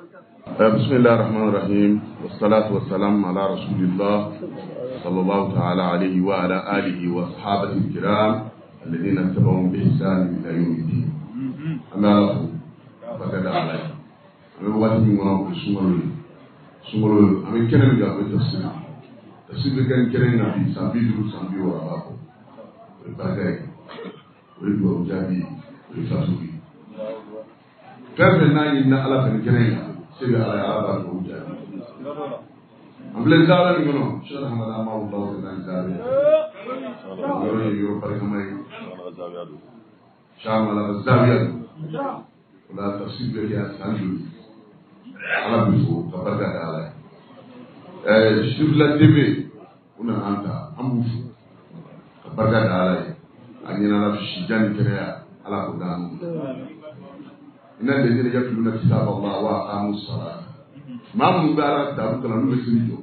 بسم الله الرحمن الرحيم والصلاة والسلام على رسول الله صلى الله تعالى عليه وعلى آله وأصحابه الكرام الذين اتبعوا بإحسان إلى يوم الدين أما فقد عليه أما وقت من وراء سمر سمر أما كنا من جاب تفسير كان كنا نبي سامبي دروس سامبي ويبقى جابي ويفاتوي fɛn fɛn n'a ɲinina ala fɛ sida ala aabaan ugu jaaga amblesaalan igunu shan hamadama ulawsanansaare yoroyiyo fargamay shaamala zaawiyadu wala tafsiir beki asandu alabiku gabadha dhaala shirla debe una anta ambufu gabarga dhaalay anyinala shijani kereya ala ko daanu innal ladhina yatluna kitaba allah wa aqamu ssalata maa minnu bɛ ala ka kitabu kalan n'u bɛ seli jɔ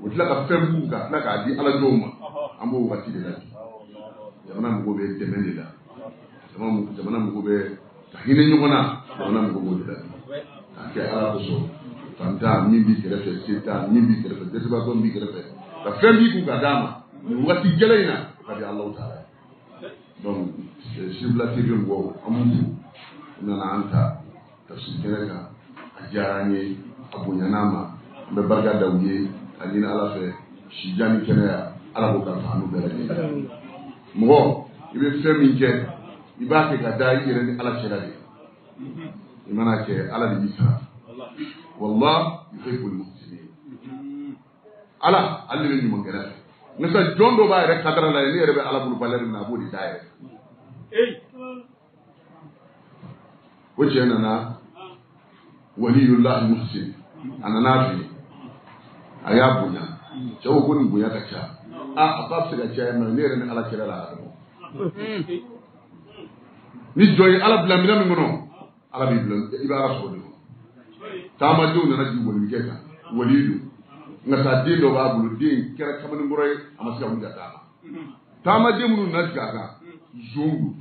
u ka fɛn b'u ka tila k'a di ala jɔw ma an b'o wagati de la bi jamana mago bɛ dɛmɛ de la jamana mago bɛ ka hinɛ ɲɔgɔn na jamana mago b'o de la bi k'a kɛ ala kosɔn fantan min b'i kɛrɛfɛ setan min b'i kɛrɛfɛ dɛsɛbaatɔ min b'i kɛrɛfɛ ka fɛn b'i kun ka d'a ma nin wagati gɛlɛn in na ka di alaw ta donc sibila tv mɔgɔw an b'u fo nana an tafsir kɛnɛ kan a diyara an ye a bonyana ma an bɛ barika da u ye ka ɲini ala fɛ sija ni kɛnɛya ala k'o kalifa an n'u bɛɛ lajɛlen mɔgɔ i bɛ fɛn min kɛ i b'a kɛ ka da i yɛrɛ ni ala cɛla de i mana kɛ ala de b'i sara wallah yuhibbul muhsinin ala ale de bɛ ɲuman kɛra nka sisan jɔn dɔ b'a yɛrɛ kadara la ne yɛrɛ bɛ ala bolo valeur min na a b'o de da yɛrɛ o cɛ nana waliyullahi muhsin a nana fɛ a y'a bonya cɛ ko nin bonya ka ca a a ba se ka caya mɛ ne yɛrɛ ni ala kɛra la a dɔn ni jɔn ye ala bila minɛn min kɔnɔ ala b'i bila i bɛ ala sɔrɔ de kɔnɔ taamadenw nana jigin walilikɛ kan wali don nka taa den dɔ b'a bolo den kɛra kamalen kɔrɔ ye a ma se ka wuli ka taama taamaden minnu nana jigin a kan zon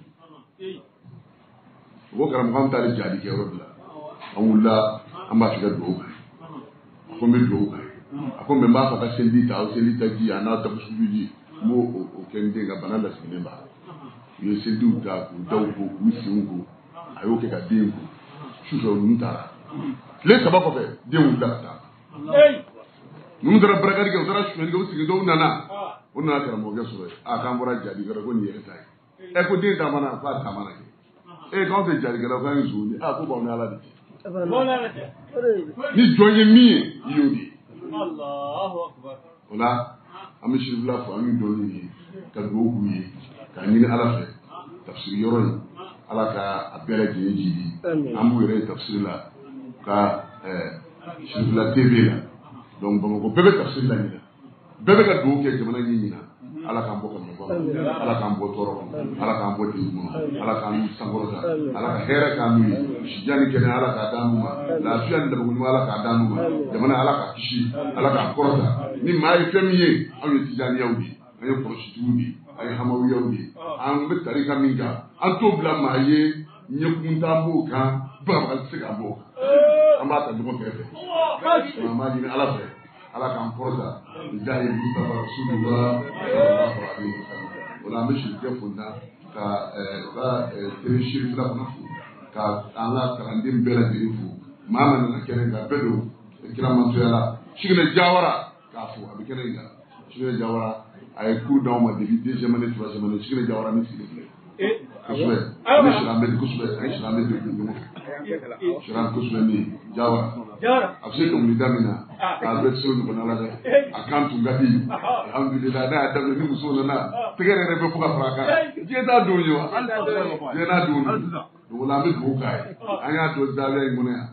don o karamɔgɔ an bɛ taa jaali kɛ yɔrɔ de la an wulila an b'a fɛ ka dugawu kan a ko n bɛ dugawu kan a ko mɛ n b'a fɛ ka seli ta aw seli ta ji a n'a dabusuju ji n b'o o kɛ n den ka bana lasigilen b'a u ye seliw ta k'u daw ko k'u senw ko a y'o kɛ ka den ko sufɛ u taara tile saba kɔfɛ den wulila ka taa ninnu taara barakali kɛ u taara suyɛli kɛ u sigi dɔw nana o nana karamɔgɔkɛ sɔrɔ yen a k'an bɔra jaali kɛ ko nin yɛrɛ ta ye ɛ ko den taamana k'a taamana kɛ e k'anw fɛ jalikɛlaw k'an ye zon ye a ko b'aw ni ala de cɛ ni jɔn ye min ye i y'o de ye o la an bɛ sirifila fɔ an bɛ dɔɔnin ye ka dugawu k'u ye. K'a ɲini ala fɛ tafsiri yɔrɔ in ala ka a bɛɛ lajɛlen jidi. An b'u yɛrɛ ye tafsiri la. Ka sirifila tv la donc bamakɔ bɛɛ bɛ tafsiri la ɲina bɛɛ bɛ ka dugawu kɛ jamana ɲɛ ɲina ala k'an bɔ ka ala k'an bɔ tɔɔrɔ ala k'an bɔ degun kɔnɔ ala k'an sankɔrɔta ala ka hɛrɛ k'an n'u ye sija ni kɛnɛ ala k'a d'an ma. Lafiya ni dabakoɲuman ala k'a d'an ma. Jamana ala k'a kisi ala k'a kɔrɔta ni maa ye fɛn min ye anw ye tijaniyaw de an ye kɔlɔsitigiw de an ye hamawiyaw de an bɛ tarika min kan. An t'o bila maa ye ɲɛkun t'an b'o kan bagabaga tɛ se k'an b'o kan. An b'a ta ɲɔgɔn kɛrɛfɛ an b'a ɲini ala fɛ. Ala k'an kɔrɔta jahi mustafa rasulullah sallallahu alaihi wasallam o la an bɛ sirikɛ fonda ka ka tere siri fila fana fo ka an ka kalanden bɛɛ lajɛlen fo maa ma nana kɛnɛ kan bɛɛ don kiramantoya la sigina jawara k'a fo a bɛ kɛnɛ kan sigina jawara a ye kuru d'anw ma depuis deuxième année troisième année sigina jawara ni sigi filɛ kosɛbɛ ne silamɛ kosɛbɛ an ye silamɛ de don ɲɔgɔn fɛ silamɛ kosɛbɛ min jawara a bɛ se dɔnkilida min na k'a bɛ se o ɲɔgɔnna la dɛ a kan tun ka di alhamdulilah n'a y'a daminɛ ni muso nana tɛgɛ yɛrɛ bɛ fo ka fara a kan diɲɛ t'a don ye wa diɲɛ n'a don o la an bɛ dugawu k'a ye an y'a dɔn zawiya in kɔnɔ yan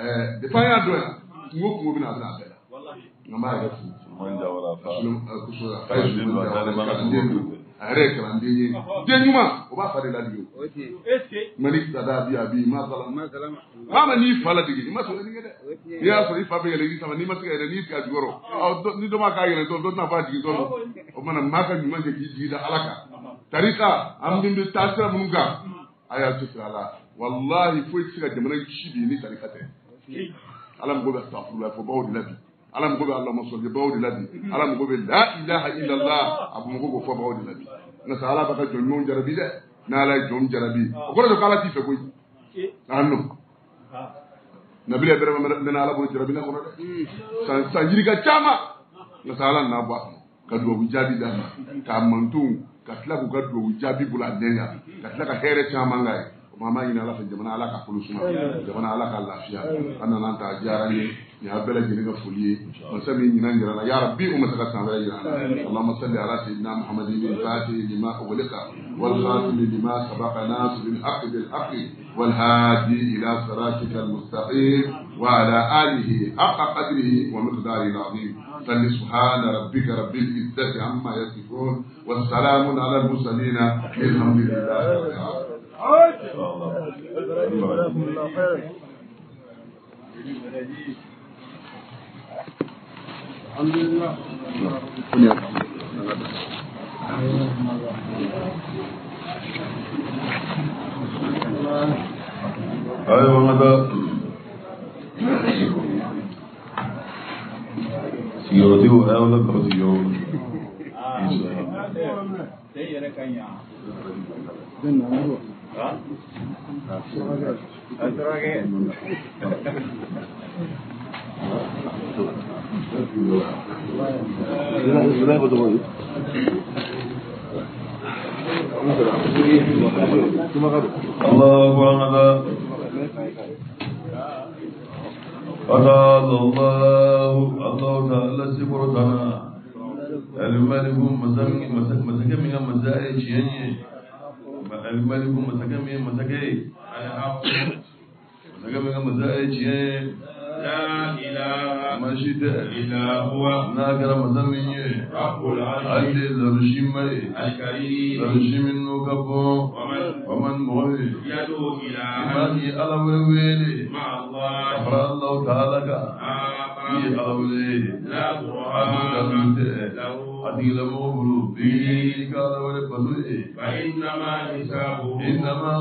ɛɛ depuis an y'a dɔn yan kungo kungo bɛ na a bɛ na a bɛɛ la nka n b'a yɛrɛ fo kosɛbɛ a ye a yɛrɛ ye kalanden ye den ɲuman o b'a fa de ladege o mali sada bi a bi ma sala. Maa ma n'i fa ladege i ma sɔrɔ nin dɛ n'i y'a sɔrɔ i fa bɛ yɛlɛ i sama n'i ma se ka yɛlɛ n'i sigi a jukɔrɔ ni dɔ ma k'a yɛlɛ dɔrɔn dɔ tɛna fɔ a jigin dɔrɔn o mana maa ka ɲuman kɛ k'i jigi da ala kan tarika an min bɛ taa sira minnu kan a y'a to sira la walahi foyi tɛ se ka jamana kisi bi ni tarika tɛ ala mago bɛ astafurulahi fɔ baw de la bi ala mago bɛ alama sɔli baw de la bi ala mago bɛ la ilaha illallah a mago b'o fɔ baw de la bi nka ala b'a ka jɔn ɲumanw jarabi dɛ n'ala ye jɔn jarabi. O kɔrɔ de ko ala t'i fɛ koyi an nɔ nabila bɛrɛ mɛna ala bolo jarabi ne kɔnɔ dɛ san san yirika caman nka ala nana bɔ a kɔnɔ ka dubabu jaabi d'a. Ma k'a mantonw ka tila k'u ka dubabu jaabi bolo a den kan ka tila ka hɛrɛ caman k'a ye o ma an b'a ɲini ala fɛ jamana ala ka kolo suma. Jamana ala ka lafiya an nana ta a diyara n ye يقول لك إن يكون هناك من يكون هناك من يكون هناك من يكون هناك من يكون هناك من يكون هناك من يكون هناك من يكون هناك من يكون هناك من يكون هناك من يكون هناك من يكون هناك سبحان ربك رب العزة عما يصفون والسلام على المرسلين الحمد لله رب العالمين. الله. أيوة ماذا سيارتي وأنا ذكرت اليوم أدراك الله قال الله الله تعالى سبحانه الملك مسك مسك مسك من مسائل شيء الملك مسك من مسك مسك من مسائل شيء لا إله مشيت إلا هو. ناكر مسمي رب العرش أدي ذرشمي الكريم. ذرشمي نوكبو ومن؟ ومن مغوي يدعو إلها إيماني على ويلي. مع الله. أفرى الله تعالى في على ويلي. لا برهان. له بدوي فإنما حسابه إنما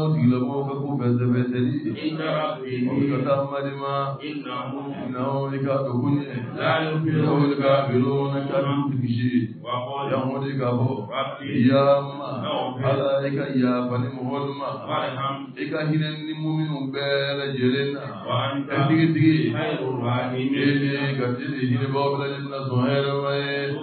فزلي عند ربه وكتب مدما إنه لكاتبون إنه الكافرون كاتب تكشي يوم لكابو يا ما على إك يا فني مهولما وارحم إك هنا نمومن بلا جلنا خير الراحمين إيه كتير هنا بابلا جلنا سهير وين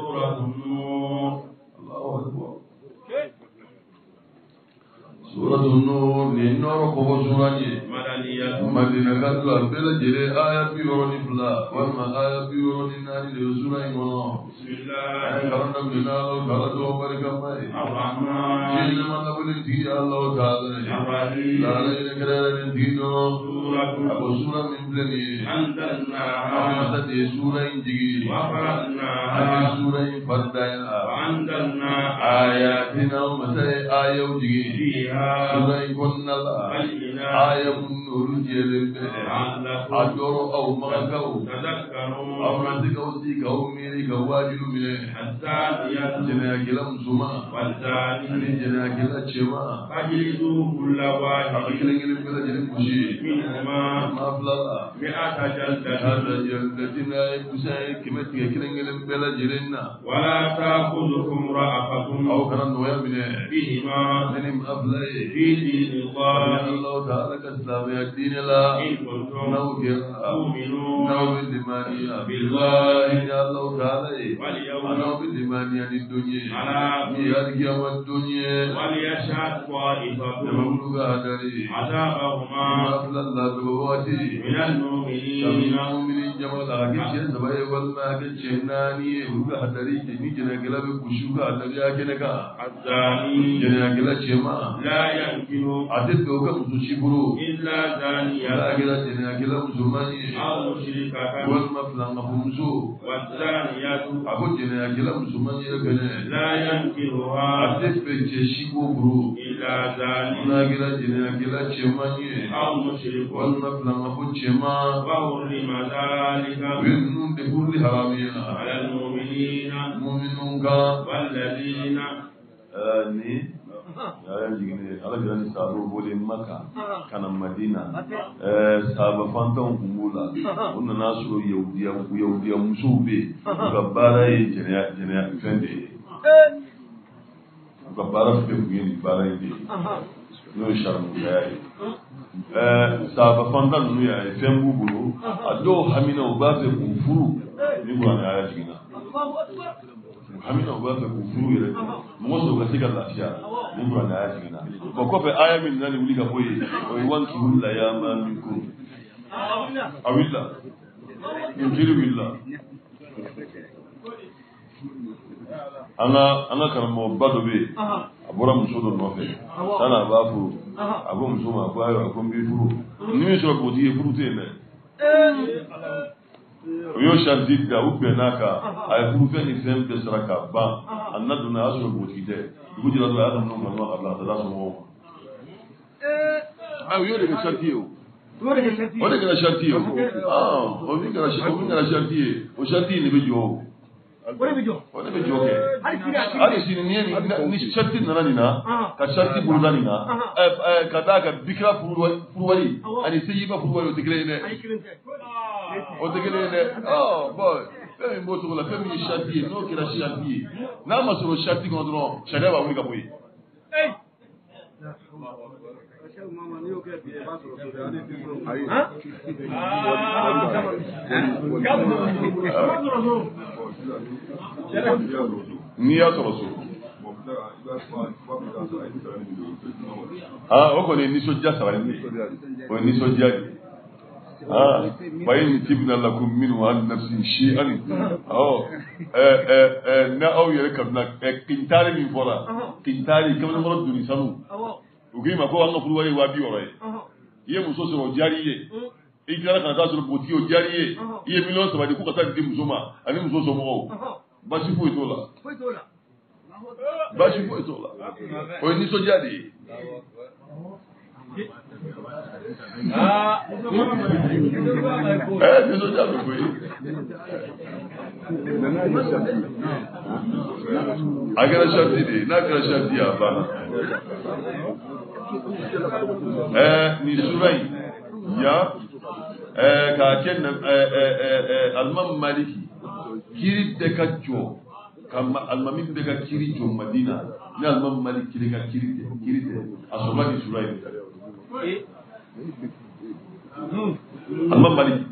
سورة النور للنور قبو سورة madina kan la bɛɛ lajɛlen aya bi wɔɔrɔ ni fila walima aya bi wɔɔrɔ ni naani de ye sura in kɔnɔ a ye kalan daminɛ n'ala taala dɔw barikama ye jɛnɛma labɛnni tigi ye ala taala ye laala yɛrɛ kɛrɛnkɛrɛnnen tigi سورة a ko sura min filɛ nin ye an masa de ye sura in jigi an ye sura in faridanya وأنزلنا ayatina masa ye ayaw jigi sura in kɔnɔna la aya aw magaw aw تذكرون na se k'aw sigi k'aw miiri ka wajibi minɛ الثانية jɛnɛyakɛla musoman ani والثاني jɛnɛyakɛla cɛman فاجلدوا كل a ka واحد kelen kelen bɛɛ lajɛlen gosi منهما fila la مئة جلدة kusa ye kɛmɛ tigɛ kelen kelen bɛɛ lajɛlen na ولا تأخذكم رأفة aw kana nɔgɔya minɛ بهما fila ye في دين الله Allah ta'ala ka تابع دين الله نو بالدمانية إن الله تعالى نو بالدمانية للدنيا يرجع والدنيا وليشهد طائفة مملوك أدري عذابهما. قبل الله بقوته من المؤمنين المؤمنين جمال آكل شهدوائي والماكل شهناني روك أدري جميع جناكلا بكشوك أدري آكلكا الزاني جناكلا شما لا ينكنو عدد دوكا متشبرو إن إلا زانية kɛra jɛnɛkɛla musoman ye. أو مشركة filankafo muso. والزانية ko jɛnɛkɛla musoman ye fɛnɛ. لا cɛ si ko bolo. إلا زاني Ala kɛra jɛnɛkɛla cɛman ye. أو مشرك Walima filankafo cɛman. وحرم ذلك de wuli haramuya. على المؤمنين kan. والذين ni yayan jigine ala jirani saro bole maka kana madina. Eh, Saba fantanw kun b'o la. U nana sɔrɔ yahudiya musow bɛ u ka baara ye jɛnɛya jɛnɛya fɛn de ye. U ka baara fɛn kun ye nin baara in de n'o ye sarimuya ye. Eh, Saba fantan ninnu y'a ye fɛn b'u bolo. A dɔw hamina u b'a fɛ k'u furu. Ni kuranɛ aya jiginna amina ubanza kufuru ile mwanzo ukashika lafiya mungu anaaji na kwa kope aya mimi nani ulika boye wa wanki hulla ya maminku awilla injili willa anga anga karamɔgɔ ba dɔ bɛ yen a bɔra muso dɔ nɔfɛ sanni a b'a furu a ko muso ma ko ayiwa ko n b'i furu ni min sɔrɔ npogotigi ye furu tɛ yen dɛ ويوشان زيكا وبيناكا ايقولوا فين فين بسرقا با. أنا دون اسوء بوتيدي يقول لك هذا من الله الله الله الله الله الله الله الله الله الله الله الله الله الله الله الله الله o de bɛ jɔ o. de bɛ jɔ kɛ hali sini ni ye nin ni sariti nana nin na ka sariti boloda nin na. Ka d'a kan bikira furuwari ani sejiba furuwari o tɛ kelen ye dɛ. o tɛ kelen ye dɛ. Bɔn fɛn min b'o cogo la fɛn min ye sariti ye n'o kɛra sariti ye. N'a ma sɔrɔ sariti kɔnɔ dɔrɔn sariya b'a wuli ka bɔ yen. N'i y'a sɔrɔ so. aa o kɔni ye nisɔndiya saba ye o ye nisɔndiya de ye. Ah, bayin la ko minnu an nafsi eh eh eh na aw yɛrɛ kabila eh kintari min fɔra. Kintari kamalenkɔrɔ doni sanu. U k'i ma ko an ka furu wari waa bi wɔɔrɔ ye. I ye muso sɔrɔ o diyara i ye. i tilala ka na taa sɔrɔ bogotigi o diyar'i ye i ye miliyɔn saba de ko ka taa di muso ma ani muso somɔgɔw basi foyi t'o la basi foyi t'o la o ye nisɔndiya de ye. ɛɛ nisɔndiya bɛ koyi. a kɛra sariti de ye n'a kɛra sariti ye a banna. ɛɛ nin sura in yan. Eh, ka ken eh, eh, alman maliki kiri de ka kama almamin de ka kiri jo madina. Ni alman maliki de ka kiri de kiri de asoba ni sura yi alman maliki.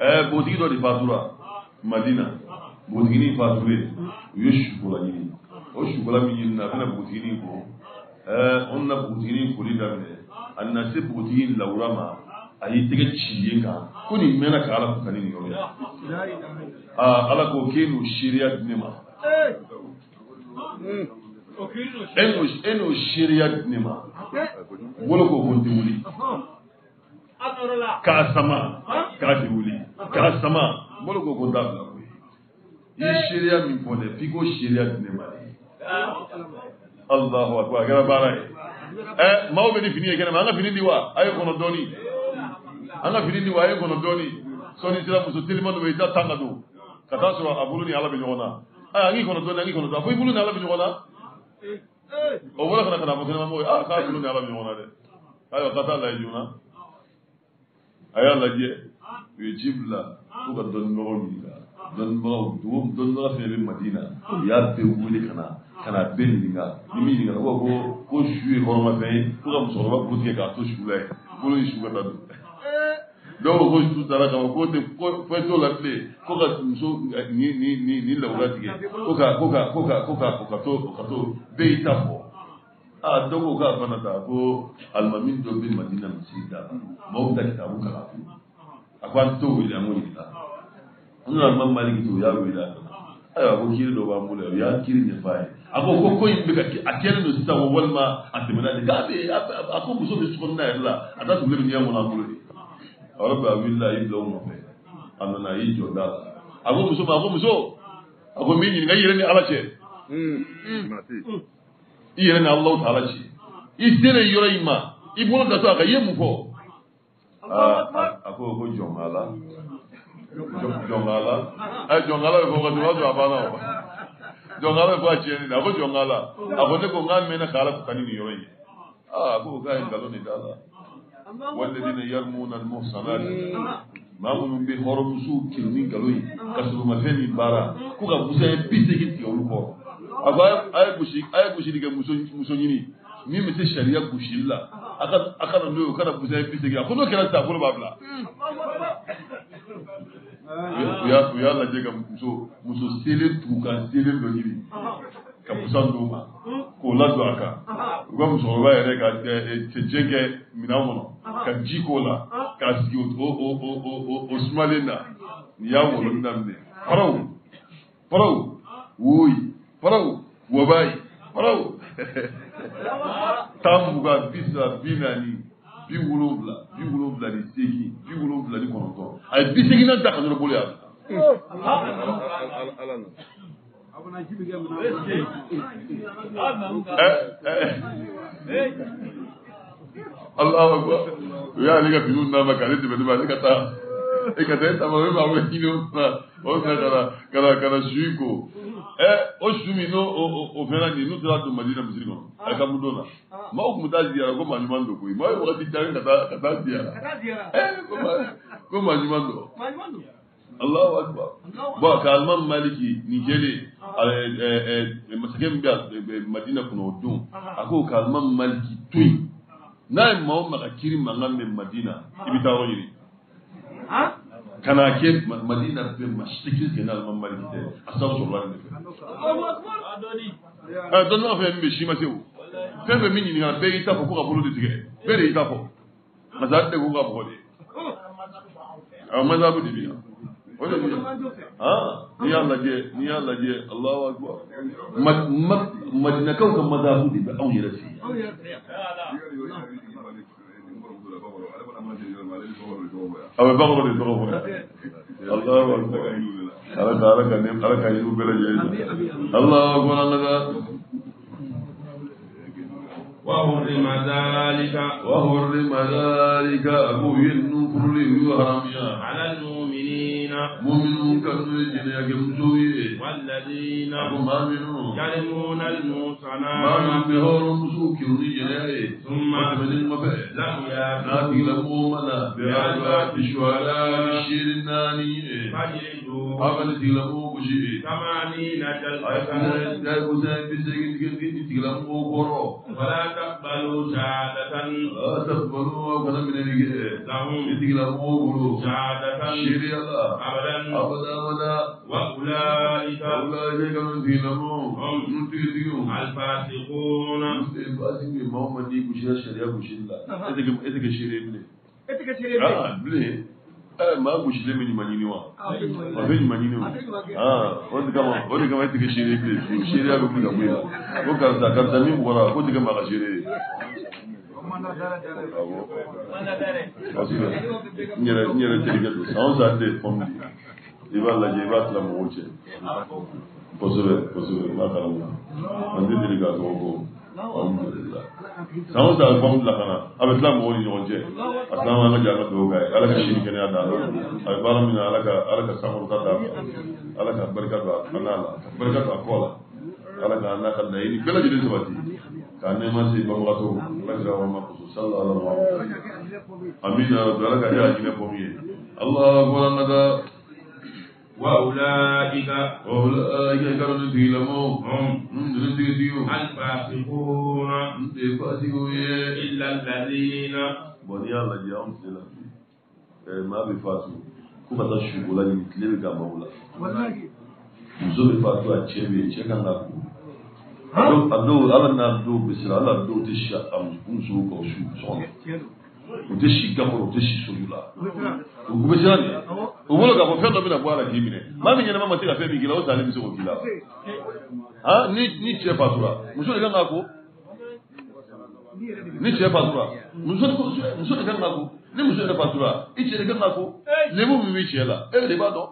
Eh botigi dɔ de fatura madina. Botigini fature u ye sukola ɲini. O sukola min ɲinina a bɛna botigini ko. Ɛɛ o na botigini koli daminɛ. A na se botigi lawura ma. A y'i tɛgɛ ci yen kan ko nin mɛnna ka ala ni nin yɔrɔ ye aa ala ko k'e n'o seereya di ne ma e n'o e n'o seereya di ne ma wolo ko ko n tɛ wuli k'a sama k'a tɛ wuli k'a sama wolo ko ko n t'a bila koyi i ye seereya min fɔ dɛ f'i ko seereya di ne ma de alahu akbar. A kɛra baara ye. Ɛ maaw bɛ ni fini ye kɛnɛma an ka fini di wa? A ye kɔnɔ dɔɔni an ka fini di wa a ye kɔnɔ dɔɔni sɔɔni sera muso teliman dɔ bɛ yen i ta tan ka don ka taa sɔrɔ a bolo ni ala bɛ ɲɔgɔn na ɛ an k'i kɔnɔ dɔɔni an k'i kɔnɔ dɔɔni a fɔ i bolo ni ala bɛ ɲɔgɔn na o bɔra ka na ka na fɔ kɛnɛma mɔgɔw ye aa k'a bolo ni ala bɛ ɲɔgɔn na dɛ ayiwa ka taa lajɛ joona a y'a lajɛ u ye ci bila ko ka dɔnnibagaw ɲininka dɔnnibagaw dɔnnibaga fɛn bɛ madina u y'a bɛɛ wele ka na ka na bɛɛ ɲininka ni min ɲininka ko ko ko su ye hɔrɔnmafɛn ye ko ka musokɔrɔba ko tigɛ k'a to su la ye bolo ye su ka taa don dɔw ko su taara kama ko tɛ fɛn t'o la bilen ko ka muso ni ni ni ni lawura tigɛ ko ka ko ka ko ka ko ka ka to ka to bɛɛ y'i ta fɔ aa dɔw ko k'a fana ta ko alimami dɔ bɛ madina misiri da maaw ta kitabu kalan a ko an t'o wele an k'o ɲininka an nana alimami maliki to o y'a wele a kana ayiwa ko kiri dɔ b'an bolo yan o y'a kiri ɲɛf'a ye a ko ko ko in bɛ ka kɛ a kɛlen don sisan walima a tɛmɛna de k'a bɛ a ko muso bɛ sokɔnɔna yɛrɛ la a ta tugulen bɛ ɲɛ kɔnɔ an bolo de ọlọ́pàá wíńdà yìí lọ́wọ́ nọfẹ ànànà yìí jọ dá àgọ muso hmm. ma àgọ muso. Àgọ mi ɲininka i yɛrɛ ni ala cɛ i yɛrɛ ni alaw ta ala cɛ i sera yɔrɔ in ma. I bolo datɔ a ka i ye mun fɔ a ko ko jɔn b'a la jɔn b'a la ayi jɔn b'a la bɛ fɔ waati o b'a sɔrɔ a banna o jɔn b'a la bɛ fɔ a tiɲɛni na a ko jɔn b'a la a ko ne ko n k'a mɛnna k'a la ka ni nin yɔrɔ in ye aa a ko k'a ye nkalon de da la. Walladina yarmuna almuhsanat maa minnu bɛ hɔrɔnmusow kiri ni nkalon ye ka sɔrɔ u ma fɛn min baara ko ka busa ye bi seegin tigɛ olu kɔrɔ a ko a ye- gosi a ye gosili kɛ muso muso ɲini min bɛ se sariya gosili la a ka a ka na n'o ye o kana busa ye bi seegin a ko n'o kɛra sisan a bolo b'a bila u y'a u y'a lajɛ ka muso muso selen tugu ka selen dɔ ɲini ka busan d'o ma k'o ladon a kan u ka musokɔrɔba yɛrɛ ka cɛncɛn kɛ minɛn kɔnɔ ka ji k'o la k'a sigi o o o o o o- o sumalen na nin y'a wɔlɔni daminɛ paraw paraw woyi paraw wabayi paraw tan mugan bi saba bi naani bi wolonwula bi wolonwula ni seegin bi wolonwula ni kɔnɔntɔn a ye bi seeginan ta ka sɔrɔ bolo y'a Allahu akbar. Ya ni ka finu na makare ti bani bani kata e ka tẹ tama mi ma wuli kini o sina o sina kana kana kana su ko. O su n'o o fɛnna nin n'u taara don mali la misiri kɔnɔ a ka mun na maaw tun bɛ taa ziyara ko maa ɲuman don koyi maaw ye wagati jan ka taa ka taa ziyara. Ɛ ko maa ko maa ɲuman don. Allahu akbar. Ba ka alman maliki nigele e, e, masakin biya e, madina kuna wadun ako ka alman maliki tun na yi mawon maka kirin mangan min madina ibi ta wani kana ke madina be mashiki ke na alman maliki te. Astaghfirullah ne fe a don na fe mbe shi ma tewu fe mbe min ni ha be ita ko ka bolo de tige be de ita ko mazade ko ka bolo de. A mazabu de ah, biya ah n'i y'a lajɛ n'i y'a lajɛ Allahu akbar Ma- ma- madinakaw ka mazabu de bɛ anw yɛrɛ fɛ a bɛ bakɔrɔ de tɔgɔ fɔ Allahu akbar ala ka ala ka ne ala ka yiriw bɛɛ lajɛlen Allahu akbar an ka وحرم ذلك وحرم ذلك أبو ينفر ليهرميا على المؤمنين مؤمن كانوا يجنيا كمسوي والذين أبو منو يرمون ما من بهور مسوك يوني جنيا ثم وتمنين مبه لم يأتوا ناتي لمومنا بأربعة شهداء شير الناني فاجلدوهم أبن تلمو بشي ثمانين جلدة أيضا جاي بسان بسيكي تكي تلمو كورو ولا تقبلوا شهادة. تقبلوا وقنا من نبيك لهم يتيك لأبوكم شهادة شيري الله أبدا. أبدا أبدا. وأولئك أولئك من في نبوهم هم نتيديهم الفاسقون. الفاسقين ما هم من دي كشير الشريعة كشير الله إذا كشيري بلي إذا كشيري بلي بلي magushile benyimanyiniwa abenyimanyiniwa otikama otikama etike shere pe shere abekuta kuya okamsa kamsa mimbora kotika maka shere kosɛbɛ n yɛrɛ n yɛrɛ terikɛ don san o san de fɔmu di i b'a lajɛ i b'a tila mɔgɔw kosɛbɛ kosɛbɛ n kalan o an tɛ deli k'a tɔgɔ fɔ. ساؤنڈ کا اللہ وأولئك أولئك كانوا نتيلمو هم نتيجيو الفاسقون نتيجيو إلا الذين bon n'i y'a lajɛ anw tile la bi ɛɛ maa bɛ faatu ko ka taa suko la ɲini tile bɛ ka maaw la muso bɛ faatu a cɛ bɛ yen cɛ kan ka ko a dɔw a dɔw ala n'a dɔw bɛ siran ala dɔw tɛ si a musow ka su sɔgɔma u tɛ si gakɔrɔ u tɛ si soju la u bɛ siran de u bolo k'a fɔ fɛn dɔ bɛna bɔ a la k'i minɛ maa min ɲɛnama ma se ka fɛn min k'i la o salen bɛ se k'o k'i la ni ni cɛ fatura muso de kan ka ko ni cɛ fatura muso muso de kan ka ko ni muso yɛrɛ fatura i cɛ de kan ka ko lebu min bɛ cɛ la. E de b'a dɔn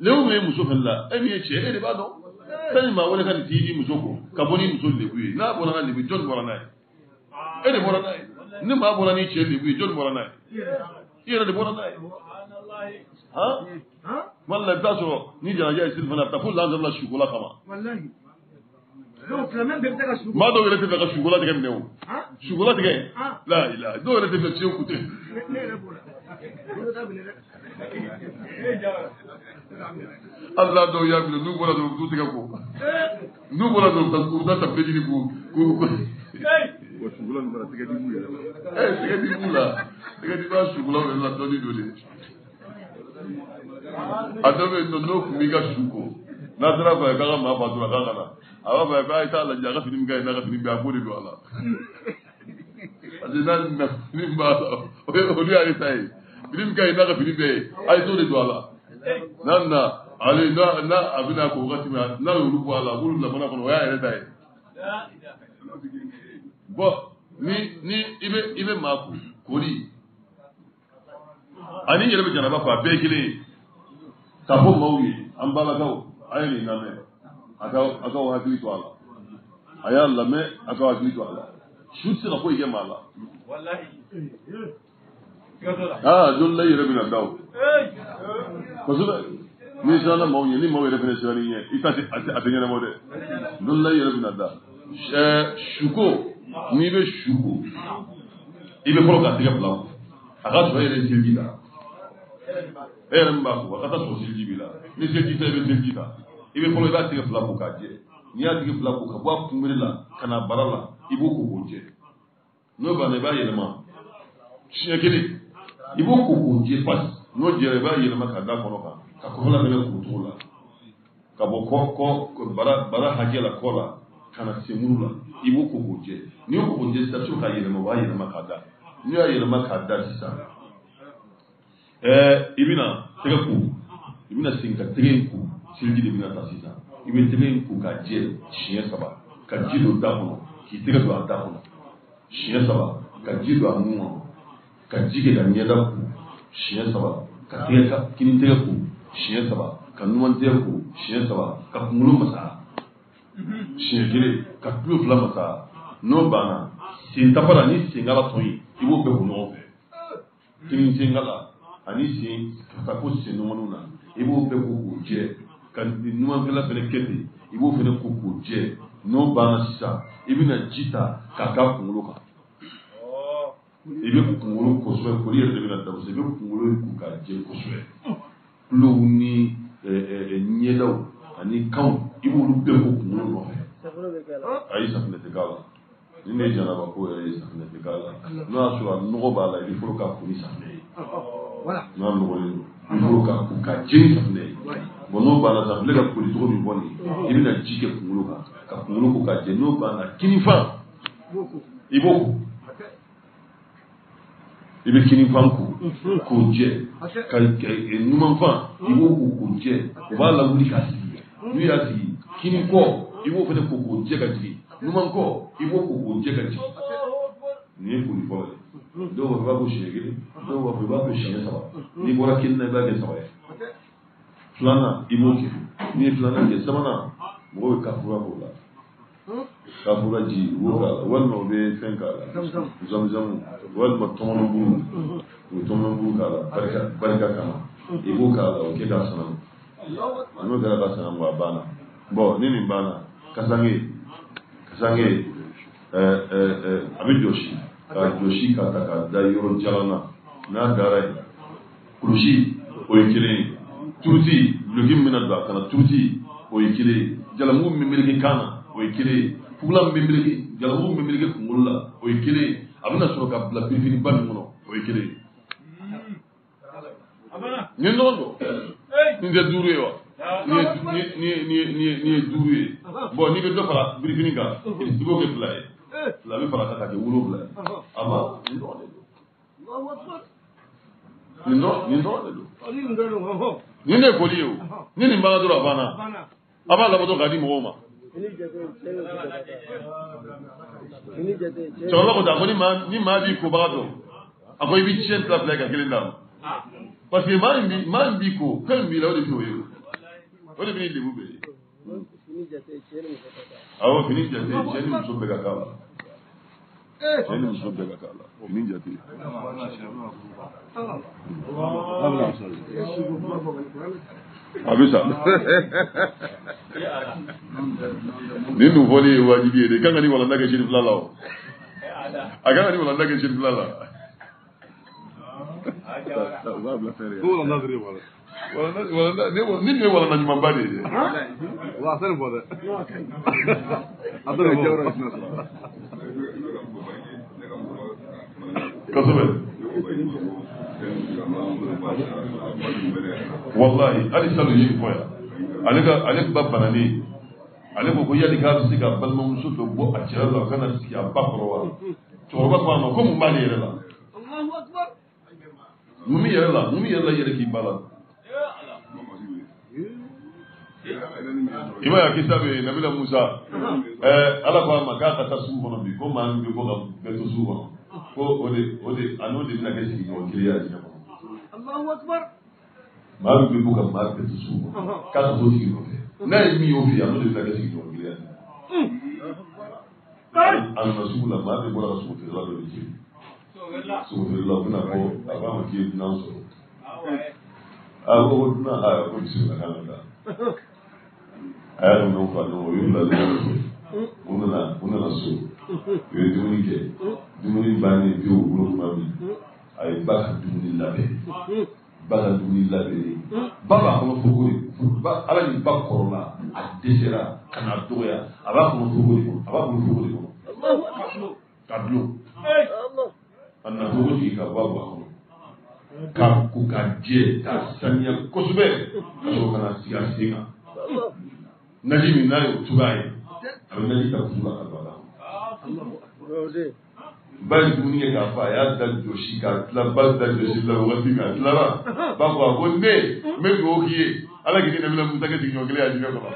lebu min bɛ muso fana la. E min ye cɛ e de b'a dɔn sani maa wɛrɛ ka nin t'i muso ko ka bɔ ni muso lebu ye. N'a bɔra n'a lebu jɔnni bɔra n'a ye. E de bɔra n'a ye. Ni maa bɔra ni cɛ lebu ye jɔnni bɔra n'a ye? İ yɛrɛ de bɔra n'a ye. Han wala i bɛ taa sɔrɔ ni janaja ye seli fana a bɛ taa fo lazara la sukola kama. Maa dɔw yɛrɛ tɛ fɛ ka sukola tigɛ minɛ o. Sukola tigɛ? La ilaha dɔw yɛrɛ tɛ fɛ fiyewu kute. Hali dɔw y'a minɛ n'u bɔra dɔrɔn u t'u tigɛ ko. N'u bɔra dɔrɔn u bɛ taa- u bɛ Kwa chougla nou para teke di mou ya. Eh, e, teke di mou la. Teke di mou la chougla ou la toni do de. Ata me to nou koumi ka chouko. Na tera faya kaka ma pa tura kaka la. Awa faya kaka ita la jaka fini mga ina ka fini bia kode do ala. Ase nan na fini mba la. Oli a ita e. Fini mga ina ka fini bia. Ay to de do ala. Nan na. Ale na na abina ko wakati me na yulu ko ala. Kulu la kona kono ya ita e. ni ni i bɛ i bɛ maa ko kori. Ani yɛrɛ bɛ jaraba fɔ a bɛɛ kelen ye k'a fɔ maaw ye an balakaw a ye nin lamɛn a ka a k'aw hakili to a la. A y'a lamɛn a k'aw hakili to a la. Su tɛ se ka foyi kɛ maa la. Aa don la i yɛrɛ bɛna da o kosɛbɛ n'i siranna maaw ɲɛ ni maaw yɛrɛ fana siranna i ɲɛ i ta tɛ a tɛ a tɛ ɲɛnabɔ dɛ don la i yɛrɛ bɛna da. Ɛɛ suko n'i bɛ su ko i bɛ fɔlɔ k'a tigɛ fila ko a ka sɔrɔ e yɛrɛ seliji la e yɛrɛ min b'a ko a ka taa sɔrɔ seliji b'i la ni seliji tɛ i bɛ seliji ta i bɛ fɔlɔ i b'a tigɛ fila ko k'a jɛ n'i y'a tigɛ fila ko ka bɔ a kunbere la ka na bara la i b'o ko k'o jɛ n'o banna i b'a yɛlɛma siɲɛ kelen i b'o ko k'o jɛ pasi n'o jɛra i b'a yɛlɛma ka da kɔnɔ kan ka kɔfɛla fɛnɛ k'o cogo la. Ka bɔ kɔ kɔ bara bara hakɛ la kɔ la ka na se muru la i b'o ko k'o jɛ n'i y'o ko k'o jɛ sisan so k'a yɛlɛma o b'a yɛlɛma k'a da n'i y'a yɛlɛma k'a da sisan ɛɛ i bɛna tɛgɛ ko i bɛna segin ka tɛgɛ in ko seliji de bɛna ta sisan i bɛ tɛgɛ in ko k'a jɛ siɲɛ saba. Ka ji don da kɔnɔ k'i tɛgɛ don a da kɔnɔ siɲɛ saba. Ka ji don a nun kɔnɔ ka ji kɛ ka ɲɛda ko siɲɛ saba. Ka tɛgɛ ka kini tɛgɛ ko siɲɛ saba. Ka numan tɛgɛ ko siɲɛ saba. Ka kunkolo masa siɲɛ kelen ka tulo fila masa n'o banna sen tapara ni senkala tɔ ye i b'o bɛɛ ko ɲɔgɔn fɛ kini senkala ani sen ka taa ko sen nɔgɔninw na i b'o bɛɛ ko k'o jɛ ka numanfɛla fɛnɛ kɛ ten i b'o fɛnɛ ko k'o jɛ n'o banna sisan i bɛna ji ta k'a k'a kunkolo kan i bɛ kunkolo kosɛbɛ kori yɛrɛ de bɛna da kosɛbɛ i bɛ kunkolo in k'a jɛ kosɛbɛ tulow ni ɲɛdaw ani kanw i b'olu bɛɛ ko kunkolo nɔfɛ ayi safunɛ tɛ k'a la. Ni ne ye janaba ko yɛrɛ ye safunɛ tɛ k'a la. N'o y'a sɔrɔ a nɔgɔ b'a la i bɛ fɔlɔ k'a ko ni safunɛ ye. N'a nɔgɔlen don i bɛ fɔlɔ k'a ko k'a jɛ ni safunɛ ye. Bɔn n'o banna safunɛ ka koli cogo min fɔ nin ye i bɛna ji kɛ kunkolo kan. Ka kunkolo ko k'a jɛ n'o kini fan. I b'o ko. I bɛ kini fan ko. K'o jɛ. Ka ka numan fan. I b'o ko k'o jɛ. O b'a lawuli k'a sigi n'u y'a sigi kini kɔ i b'o fana ko k'o jɛ ka jigin numan kɔ i b'o ko k'o jɛ ka jigin nin ye koli fɔlɔ ye dɔw b'a fɔ i b'a ko siɲɛ kelen dɔw b'a fɔ i b'a ko siɲɛ saba n'i bɔra kini na i b'a kɛ saba ye filanan i b'o kɛ n'i ye filanan kɛ sabanan mɔgɔw bɛ kafura k'o la kafura ji u b'o k'a la walima u bɛ fɛn k'a la zamuzamu walima tɔmɔnɔbulu u bɛ tɔmɔnɔbulu k'a la barika barika kama i b'o k'a la o kɛ k'a sanamu n'o kɛra k'a sanamu a banna bɔn ni nin banna kasange. Kasange. Ɛɛ ɛɛ ɛɛ a bɛ jɔsi k'a jɔsi k'a ta k'a da yɔrɔ jalan na n'a dara yen kulusi o ye kelen ye turuti duloki min bɛna don a kana. Turuti o ye kelen ye jalamugu min bɛ meleke kan na o ye kelen ye fugulan min bɛ meleke jalamugu min bɛ meleke kunkolo la o ye kelen ye a bɛna sɔrɔ ka bila birifiniba min kɔnɔ o ye kelen ye nin ye ɲɔgɔn dɔn nin tɛ duuru ye wa. Nin ye duuru ye bɔn n'i bɛ dɔ fara birifini kan i b'o kɛ fila ye fila bɛ fara ka kɛ wolonwula ye a ma nin dɔrɔn de don nin dɔrɔn nin dɔrɔn de don nin de ye koli ye o ni nin banna dɔrɔn a banna a b'a labato k'a di mɔgɔw ma. cɛkɔrɔba ko tan ko ni maa b'i kobaga dɔn a ko i bɛ tiɲɛ fila fila ye ka kelen d'a ma. Parce que maa min bi maa min b'i ko min b'i la o de bɛ n'o ye o de bɛ n'i degun bɛɛ ye awɔ fini jate cɛ ni muso bɛɛ ka k'a la cɛ ni muso bɛɛ ka k'a la fini jate. A bɛ sa. Nin dun fɔli ye wajibi ye de. Kan ka ni walanda kɛ sini fila la o? A kan ka ni walanda kɛ sini fila la Ko wala nazari wala. ne de ye sani fɔ dɛ. A sani kosɛbɛ hali salo ye yan ale ka ale ba bananen ale ko ko yali k'a bɛ se ka balimamuso dɔ bɔ a cɛla la kana sigi a ba kɔrɔ wa. Cɛkɔrɔba ko a ma ko mun b'ale yɛrɛ la. Mun b'i yɛrɛ la mun b'i yɛrɛ la i yɛrɛ k'i ba la i b'a ye a kisa bɛ yen nabila musa. Ɛɛ ala ko a ma k'a ka taa sugu kɔnɔ bi ko maa min bɛ bɔ ka bɛɛ to sugu kɔnɔ ko o de o de a n'o de bɛna kɛ sigiɲɔgɔn kelen ye diɲɛ kɔnɔ Allahu akbar. maa min bɛ bɔ ka maa bɛɛ to sugu kɔnɔ k'a ka to sigi nɔfɛ n'a ye min y'o fɛ a n'o de bɛna kɛ sigiɲɔgɔn kelen ye a nana sugu la maa min bɔra ka sogo feerela dɔ de jeli sòwòrè lọ fún àbọ̀ àbáwọn kí ebi náà sọ̀rọ̀ àkókò dúnà àyà kò tí ò kàkà lọ́dà àyà ló ń fa lọ́wọ́ yóò lọ lọ́wọ́ múnana múnana so yóò dumuni kɛ dumuni bannen bi o wolo kuma min a ye ba ka dumuni labɛn ba ka dumuni labɛnnen ba b'a kɔnɔ foroko de ba ala ni ba kɔrɔla a dɛsɛra ka na dɔgɔya a b'a kɔnɔ foroko de kɔnɔ a b'a kɔnɔ foroko de kɔnɔ ka dulon. Allah. a na foroko jigin ka ka ko ka jɛ ka saniya kosɛbɛ ka sɔrɔ ka na sigi a sen kan naji min n'a y'o cogoya ye a bɛ naji ka kuru la ka don a la ba ye dumuni kɛ k'a fɔ a y'a da jɔsi k'a tila ba da jɔsi la wagati min a tilara ba ko a ko ne n bɛ dugawu k'i ye ala k'i dɛmɛ musa kɛ sigiɲɔgɔn kelen y'a jinɛ kɔnɔ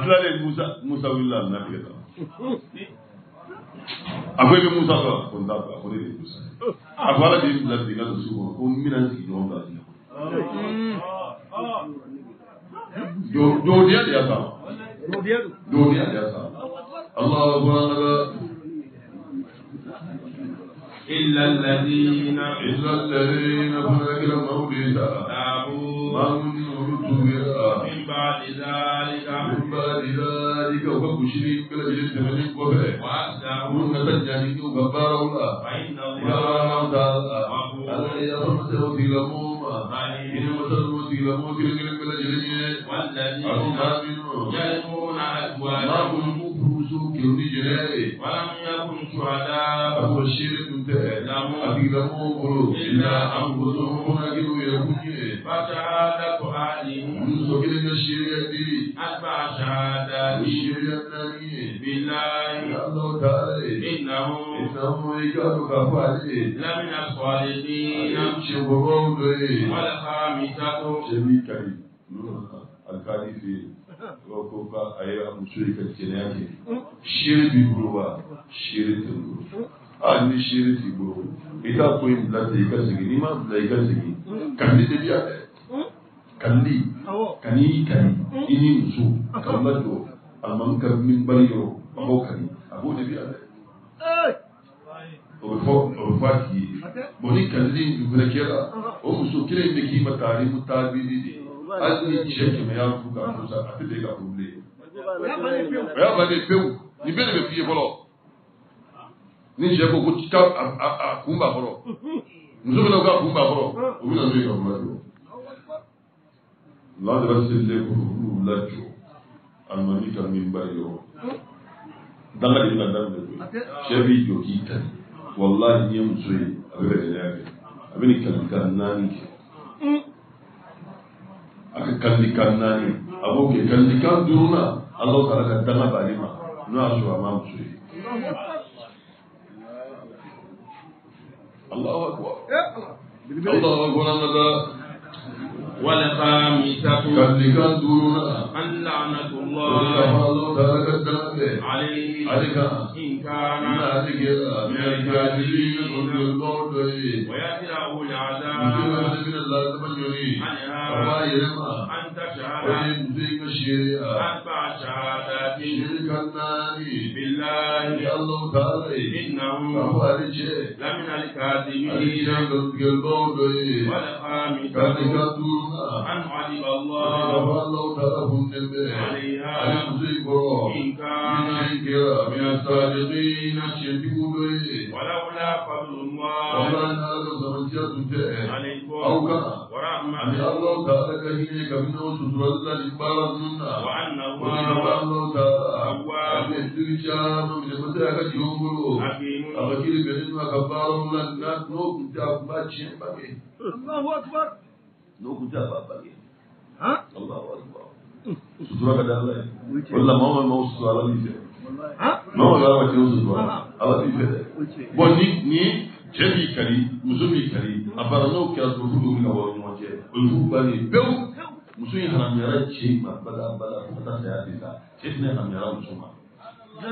tilalen musa musa wulila a nana tigɛ ta a ko i bɛ musa dɔn a ko n t'a dɔn a ko ne de ye musa ye a ko ala de ye n bila ten n ka don su kɔnɔ ko n bɛna n sigiɲɔgɔn bila a jinɛ kɔnɔ dɔwɔdiya de y'a s'a ma Rodiyadu. dɔwɔdiya de y'a s'a ma alahu akbar إلا الذين إلا الذين فلك مولدا تابوا ما من ولدتها من بعد ذلك. من بعد ذلك. وكشري بلا جلد من قبل وأسلموا من تجاني وكبار الله فإن الله الله يرمسه في لموم إن مسلم في لموم في لموم بلا جلد والذين منه يلقون أزواجهم كنت فروسو كيوني جلالي ولم يكن شهداء أبو الشير كنت أبي لموم إلا أنفسهم أجلوا يكوني فشهادة أهلهم منذ كلمة الشريعة أتبع شهادات الشريعة بالله يا الله تعالى إنه إنه يكاد كفالي لمن الصالحين يمشي بقوله والخامسة شبيه كريم ko ba a yi a musu yi kan kene yake shiri bi buru shiri ti buru a ni shiri ti buru ita ko in bila ta yi ka sigi ni ma bila yi ka kandi. Ta biya dɛ kandi kani kani i ni muso kan ba jɔ alimami ka min bali yɔrɔ a b'o kani a b'o de biya dɛ o bɛ fɔ a tigi ye bɔn ni kandi in fana kɛra o muso kelen in bɛ k'i ma taari mu taabili de ye Hali ni cɛ kɛmɛ y'a furu k'a furu sa a tɛ bɛn e ka furu bilen. O y'a bannen pewu. O y'a bannen pewu. Nin bɛɛ de bɛ f'i ye fɔlɔ. Ni cɛ ko ko taa a a kun b'a kɔrɔ. Muso bɛna k'a kun b'a kɔrɔ. O bɛna n'o ye ka kuma jɔ. Ladara selilen kɔfɛ olu y'u lajɔ alimami ka min ba yɔrɔ. Danga de bɛna daminɛ koyi. Cɛ b'i jɔ k'i kali. Walahi n'i ye muso ye a bɛ bɛn gɛlɛya kɛ. A bɛ nin kalikan naani kɛ. A ka kalikan naani a b'o kɛ kalikan duurunan ala taala ka danga b'ale ma n'o y'a sɔrɔ a ma muso ye alahu akbar alahu akbar an ka taa والخامسة kalikan duurunan أن لعنة o de الله kama ala taala ka danga bɛ عليه ale kan إن كان n'ale kɛra min alikaafiriin o de ye lɔɔre dɔ ye ويدرأ muso العذاب wɛrɛ bɛna laadama ɲɔni a b'a yɛlɛma أن o تشهد شهادات seere kan naani بالله ta'ala ye إنه ale cɛ لمن الكاذبين ka duuru na أن k'a الله funtɛn bɛ عليها kɔrɔ إن كان cɛtigiw dɔ ye ولولا فضل الله sabatiya tun tɛ عليكم kan ani ورحمته Alahu ta'ala ka hinɛ kabini وأنه o ni ka bɔ Alahu ta'ala Awwaabu. a bɛ tiri caman minɛ masaya ka jɔn bolo حكيم a ka kiri bɛnnen don a ka baaraw la n'a n'o kun tɛ a kun b'a tiɲɛ bange Allahu Akbar. n'o kun tɛ a b'a bange Ha? Allahu akbar sutura ka di Ala ye o muso in hanamuyara cɛ ma bala bala fo ka taa saya de la cɛ tɛna hanamuyara muso ma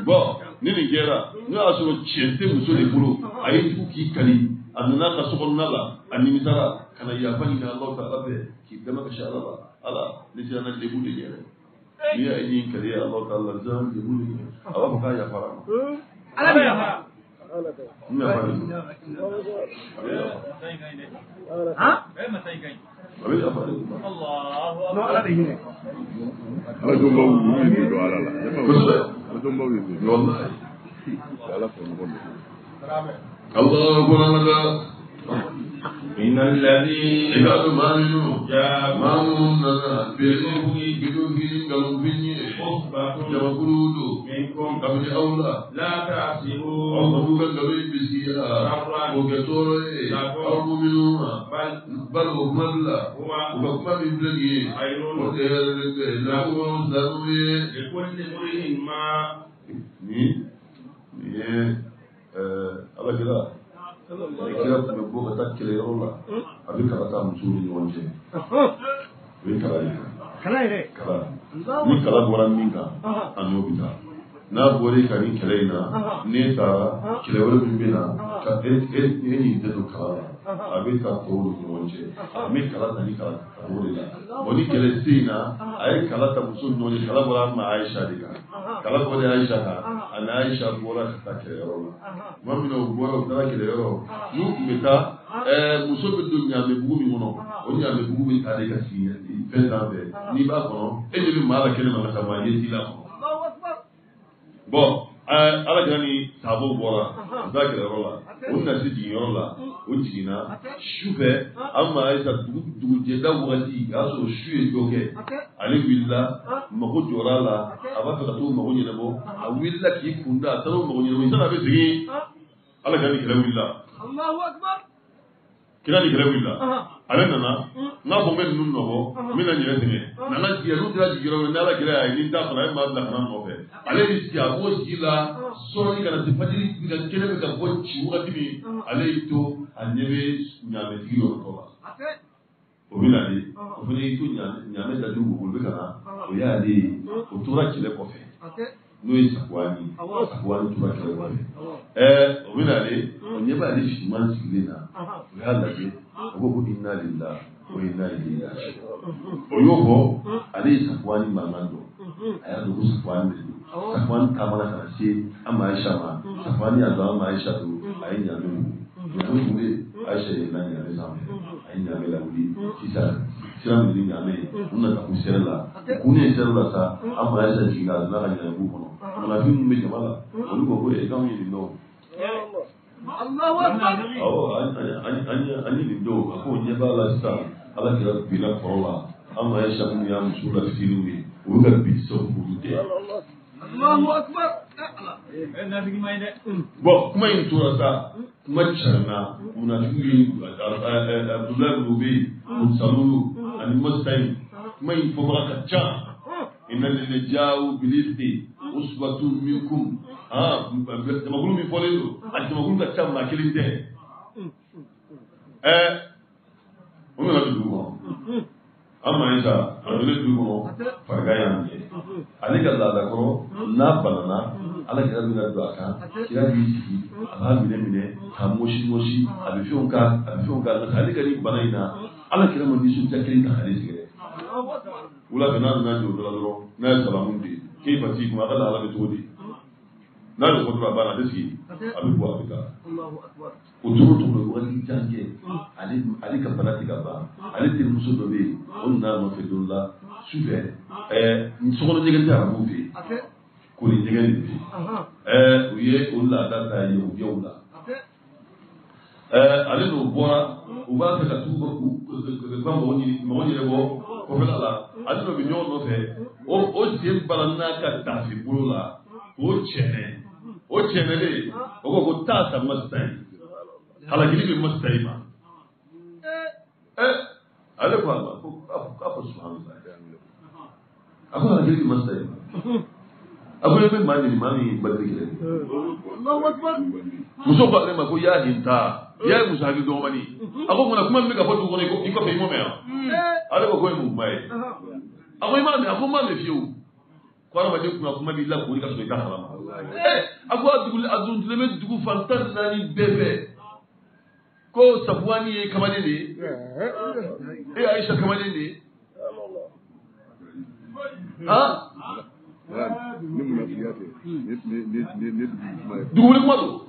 bɔn ni nin kɛra n'o y'a sɔrɔ cɛ tɛ muso de bolo a ye tugu k'i kali a nana ka sokɔnɔna la a nimisara ka na yafa k'i dama kasi ala la ala ne tɛ na lebu de ɲɛ n'i y'a ye n kari ala fɛ ala zan lebu de ɲɛ a b'a fɔ k'a yafara ma ala bɛ yafa n yafara de do a. A bɛ yafa minnu nana bidon bidon nkalonfin ye عصبة jamakulu don منكم aw la لا o kɛ tɔɔrɔ ye aw minnu ma بل ye خير o tɛ yɛrɛ de lakuma silamɛw ye لكل امرئ ما ye ɛɛ alakira ni kira tun bɛ bɔ ka taa kɛlɛyɔrɔ la a bɛ kala ta musow ni ɲɔgɔn cɛ o ye kala ye kala. Ni kala bɔra min kan a n'o bɛ taa n'a bɔra e ka nin kɛlɛ in na n'e taara kɛlɛ wɛrɛ min bɛ na ka e e e nin tɛ don kala la a bɛ ta tɔw ni ɲɔgɔn cɛ a bɛ kala ta ni kala o de la bon ni kɛlɛ se in na a ye kala ta muso ni ɲɔgɔn cɛ kala bɔra ma Ayisa de kan kala bɔra Ayisa kan ani Ayisa bɔra ka taa kɛlɛyɔrɔ la tuma min na o bɔra u taara kɛlɛyɔrɔ n'u tun bɛ taa ɛɛ muso bɛ don ɲaamɛbugu min kɔnɔ o ɲaamɛbugu bɛ taa de ka sigi fɛn sanfɛ n'i b'a kɔnɔ e de bɛ maa la kɛnɛ ma ka taa maa ye ji la kɔnɔ Allahu Akbar. Bɔn ɛɛ ala kɛra ni sababu bɔra u taa kɛlɛyɔrɔ la o na se jiginyɔrɔ la o jiginna sufɛ an ma ayisa dugu dugujɛda wagati o y'a sɔrɔ su ye dɔ kɛ ale wulila mako jɔra a la a b'a fɛ ka t'o mako ɲɛnabɔ a wulila k'i kun da a taara o mako ɲɛnabɔ san'a bɛ segin ala kɛra ni kɛlɛ wulila. Kira ni kɛlɛ wulila Aha. ale nana? N'a fɔ n bɛ ninnu nɔbɔ n bɛ na n yɛrɛ sɛgɛn nana jigin n'u taara jigin yɔrɔ min n'ala kɛra y'a ye ni n t'a sɔrɔ a ye maa bila ka na n nɔfɛ ale y'i sigi a b'o sigi la sɔɔni ka na se fajiri ka kɛnɛ bɛ ka bɔ ci wagati min ale y'i to a ɲɛ bɛ ɲaamɛtigi yɔrɔ tɔ la o bɛ na de o fana y'i to ɲaamɛ dadu o bɛ ka na o y'ale ye o tora kɛlɛ kɔfɛ lóyè sàkóhání sàkóhání tó bá kẹlẹ wọn ẹ òmìnàlẹ ònyẹbà lè fi máa ń sílé náà òyà àlàyé ọgbọgbọ iná lè la òyè iná lè yà ṣe òyò bọ àlẹ sàkóhání máa máa dọ àyà tó kó sàkóhání lè lò sàkóhání kàmánà kà ṣe àmà àyíṣà máa sàkóhání àdó àmà àyíṣà tó àyè nyàmé wò nyàmé wò lè àyíṣà yẹn náà nyàmé sàmù àyè nyàmé làwùlé sísà rẹ. Ye na ye sira min ni ɲaamɛ ye u nana kun sɛrɛ la u ye sɛrɛ la sa an ma ayisa jigin a donna ka ɲaamɛ b'u kɔnɔ manafin minnu bɛ jama la olu ko ko e k'anw ye nin dɔn an ye ye nin dɔn a ko ɲɛ b'a la sisan ala kɛra binna kɔrɔ la an ma ayisa minnu y'a muso la fitininw ye u bɛ ka bin sɔn k'olu tɛ. Bɔn kuma in tora sa kuma carinna munafiki bɛ yen salulu ani masayi kuma in fɔbaga ka ca. Inna lele jaawu bilisi usbatu minkum. Ah jamakulu min fɔlen don a jamakulu ka ca maa kelen tɛ. Ɛɛ o nana dugu kɔnɔ an maa ye sa a donnen dugu kɔnɔ farigan y'a minɛ ale ka laada kɔrɔ n'a banana ala kira bɛ ka don a kan kira b'i sigi a b'a minɛ minɛ k'a mosi mosi a bɛ fɛnw k'a a bɛ fɛnw k'a ale ka nin bana in na ala kira ma nisɔndiya kelen ta k'ale sɛgɛrɛ wula fɛ n'a nana jɔ o dɔ la dɔrɔn n'a ye salamu di. K'e ma t'i kun a ka lahala bɛ cogo di. N'a yɛrɛ fɔ dɔrɔn a banna a bɛ sigi a bɛ bɔ a bɛ taa o cogo cogo la wagati jan kɛ ale ale ka bana tɛ ka ban ale terimuso dɔ bɛ yen o nana nɔfɛ don la. Sufɛ. Ɛɛ sokɔnɔ jɛgɛ tɛ arabu fɛ yen ko nin jɛgɛ nin bi ɛɛ u ye o laada ta ye u bɛ la ɛɛ ale n'o bɔra u b'a fɛ ka t'u ka u ka mɔgɔ ɲini mɔgɔ yɛrɛ bɔ kɔfɛla la ale n'o bɛ ɲɔgɔn nɔfɛ o o sen bala n'a ka taafe bolo la k'o cɛnɛ o cɛnɛlen o ko ko taa ta masita ye halakili bɛ masita i ma ɛɛ ale ko a ma ko a ko a ko suhan a ko halakili bɛ masita i ma. Mm-hmm. Mm. Uh-huh. Eh. ko bɛ maa ɲini maa min badiri kɛlɛ muso ko ale ma ko y'a nin ta y'a ye muso hakili dɔgɔmani a ko munna kuma min bɛ ka fɔ dugu kɔnɔ i kɔfɛ i ma wa ale ko ko ye mun ba ye a ko i m'a mɛn a ko n m'a mɛn fiyewu ko adamaden kunna kuma b'i la ka sɔrɔ i t'a kalama a ko a dugu a duntilen bɛ dugu fan tan ni naani bɛɛ fɛ ko safuwani ye kamalen de ye e ayisa kamalen de ye. Ni munafiya tɛ ne ne ne ne ne dugu kuma don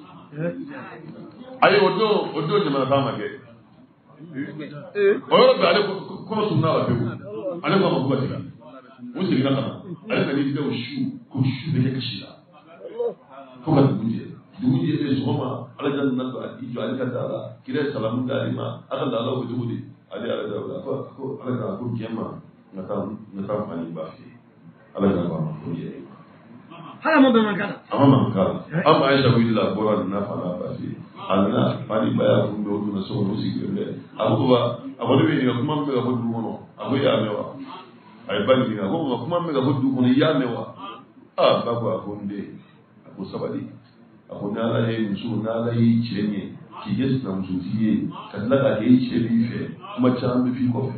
ayi o don o don jamana kan ma kɛ o yɔrɔ bɛɛ ale kɔnɔ tununa la pewu ale ko a ma ko ka tigɛ u seginna ka na ale ka n'i o su ko su bɛ kɛ kasi la fo ka dugu jɛ dugu jɛ bɛ sɔgɔma ala ka nana don a jɔ ale ka da la kira salamu da ale ma a ka laala o cogo di ale ala da o la ko ala ka ko diɲɛ ma n ka taa n ka taa fa ni ba fɛ haya mambo yanaonekana ama eh? aisha kuiza bora linafana basi alina fani baya kumbe huko na soko usiku ile akuba abone bi ni kuma mbe gabo du kono abu ya mewa ay bani ni gabo kuma mbe gabo du kono ya mewa ah bako akonde ako sabali ako na ala ye musu na ala ye chenye ki yesu na musu tiye kadla ka ye chenye fe. Kuma chambe fi ko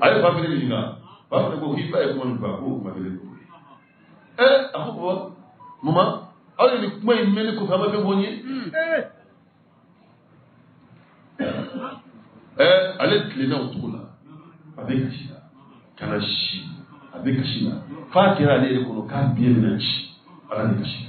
ay fa bi ni nga fa fana ko k'i ba ye kuma min fɔ a ko kuma kelen don ɛɛ a ko mama aw nin kuma in mɛn ne kɔfɛ a ma fɛn fɔ n ye ɛɛ ale tilenna o cogo la a bɛ kasi la ka na si a bɛ kasi la f'a kɛra ale yɛrɛ kɔnɔ k'a biɲɛ bɛna ci ala ni kasi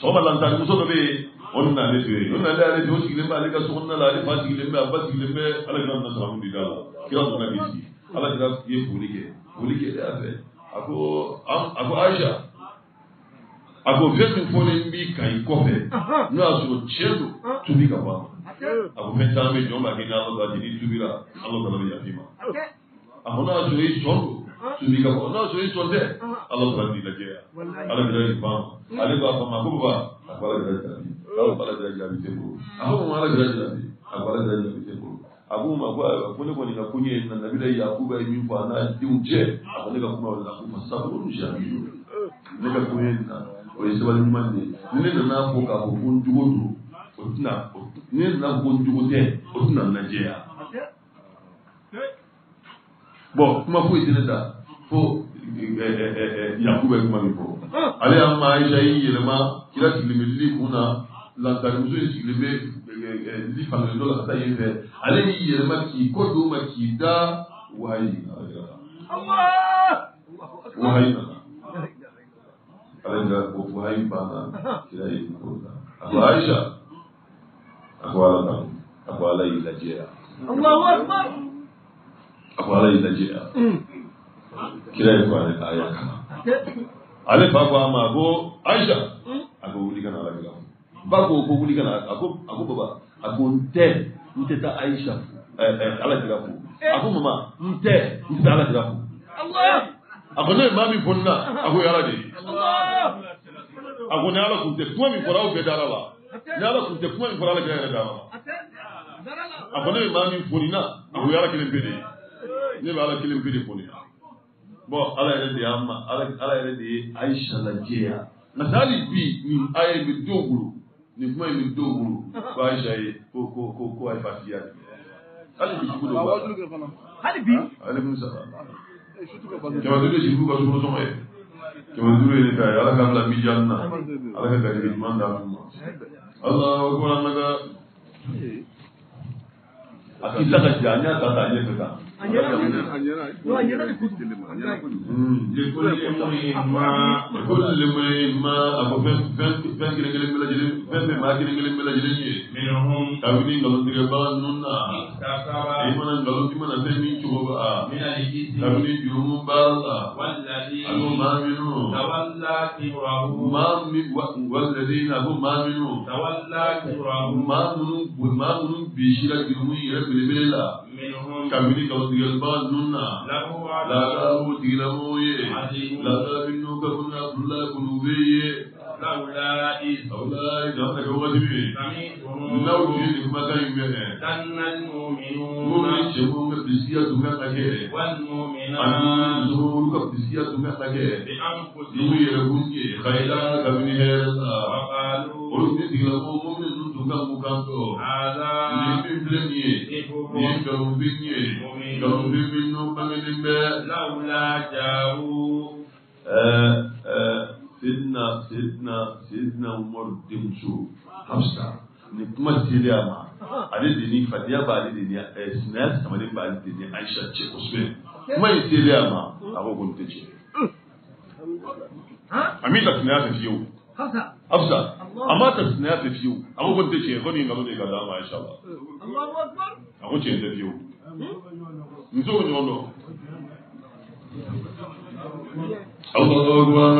sɔgɔma lantani muso dɔ bɛ yen o nana ale fɛ yen o nana ale fɛ o sigilen bɛ ale ka so kɔnɔna la ale fa sigilen bɛ a ba sigilen bɛ ala kira nana sɔrɔ di da la kira donna k'i sigi ala kira ye foli kɛ foli kɛ a fɛ a ko an- a ko ayisa a ko fɛn min fɔlen b'i kan i kɔfɛ n'o y'a sɔrɔ tiɲɛ don tubi ka bɔ a ko fɛn caman bɛ jɔn b'a kɛ ni ala ta ni tubira ala ta bɛ yafi ma a ko n'a y'a sɔrɔ i sɔn don tubi ka bɔ n'a y'a sɔrɔ i sɔn tɛ ala ta b'i lajɛ yan ala kira y'i ban ale b'a fɔ a ma ko baba a ko ala kira jaabi a ko ala kira jaabi a ko ala kira jaabi a ko ala kira jaabi tɛ bolo akuma ya akuonekwa ninakunye nanabila ana imimfa anadi umche akoneka kuma wanakufa sabulunja biyo neka kuyenna oyese bali mumande na nako kako kunjugudu otina nene kwa kwa otina najeya bon kuma foyi tɛ ne ta. Fo yakuba ye kuma min fɔ ale y'a ma ayisa y'i yɛlɛma kira sigilen bɛ lili kun na lantarimuso in sigilen bɛ li fankelen dɔ la ka taa yen fɛ ale b'i yɛlɛma k'i kɔ don ma k'i da wahayi ala yira la wahayi nana ala yira ko wahayi banna kira ye ko la a ko ayisa a ko ala ta a ko ala y'i lajɛ yan a ko ala y'i lajɛ yan kira ye ko ale a y'a kalan ale fa ko a ma ko ayisa a ko wuli ka na ala kira bako ko ko kana a ko baba ako nte n tɛ n tɛ taa ala kira fo a mama nte tɛ n tɛ taa ala kira fo a ko ne mami maa ako fɔ n na a ko ala ye a ko ni ala tun tɛ kuma min fɔra aw bɛɛ dara la ni ala tun tɛ kuma min fɔra ala kira yɛrɛ dara la. A ne mami maa ako fɔ nin na a ala kelen pe de ye ne bɛ ala kelen pe de fɔ bɔn ala yɛrɛ de y'a ma ala yɛrɛ de ye ayisa lajɛ yan nka hali bi nin a ye bɛ denw bolo ni kuma in bɛ don bolo ko ayisa ye ko ko ko ko ayi fasiya de hali bi sugu dɔ b'a la hali bi ale kun sara kɛmɛ duuru ye sigi ka sugu sɔngɔ ye kɛmɛ duuru ye ne ta ye ala ka bila mijan na ala ka garijɛgɛ ɲuman d'a ma ala ko an ka a k'i ta ka ja n y'a ta ta ɲɛfɛ tan. لكل ما كل ما ما أبو فن فن فن كنا كنا ملا جلين فن ما كنا كنا ملا جلين منهم تولى كبره تولى كبره jurumu yɛrɛ belebele la منهم kabini ngalon tigɛ bagan ninnu na له عذاب laadabu tigilamɔgɔw ye عظيم laada minnu ka kunna abudulayi kunu bɛ ye لولا إذ abudulayi jama kɛ waati min n'aw tun ye سمعتم nin kumakan in mɛn ظن minnu المؤمنون tun kan ka kɛ ani والمؤمنات kan ka kɛ n'u بأنفسهم kun ye kayila kabini hɛrɛ la وقالوا olu ni tigilamɔgɔ mugango ala biblenye ni dɔwubinye dɔwubinu bangenen bɛ. lawula jaru. ɛɛ ɛɛ sidina sidina sidina umaru denmuso hafsa ni kuma seli a ma ale de ni fadenya b'ale de ni ɛɛ sinaya samanen b'ale de ni ayisa cɛ kosɛbɛ kuma in seli a ma a ko ko n tɛ tiɲɛ. a min lakunaya fiyewu. hafsa. Amma ta suna ta biyu. Amma kun ta ce kuni ga zuwa ga dama insha Allah. Allahu a kun ce ta biyu. Hmm? Nzo ni wono Allahu akbar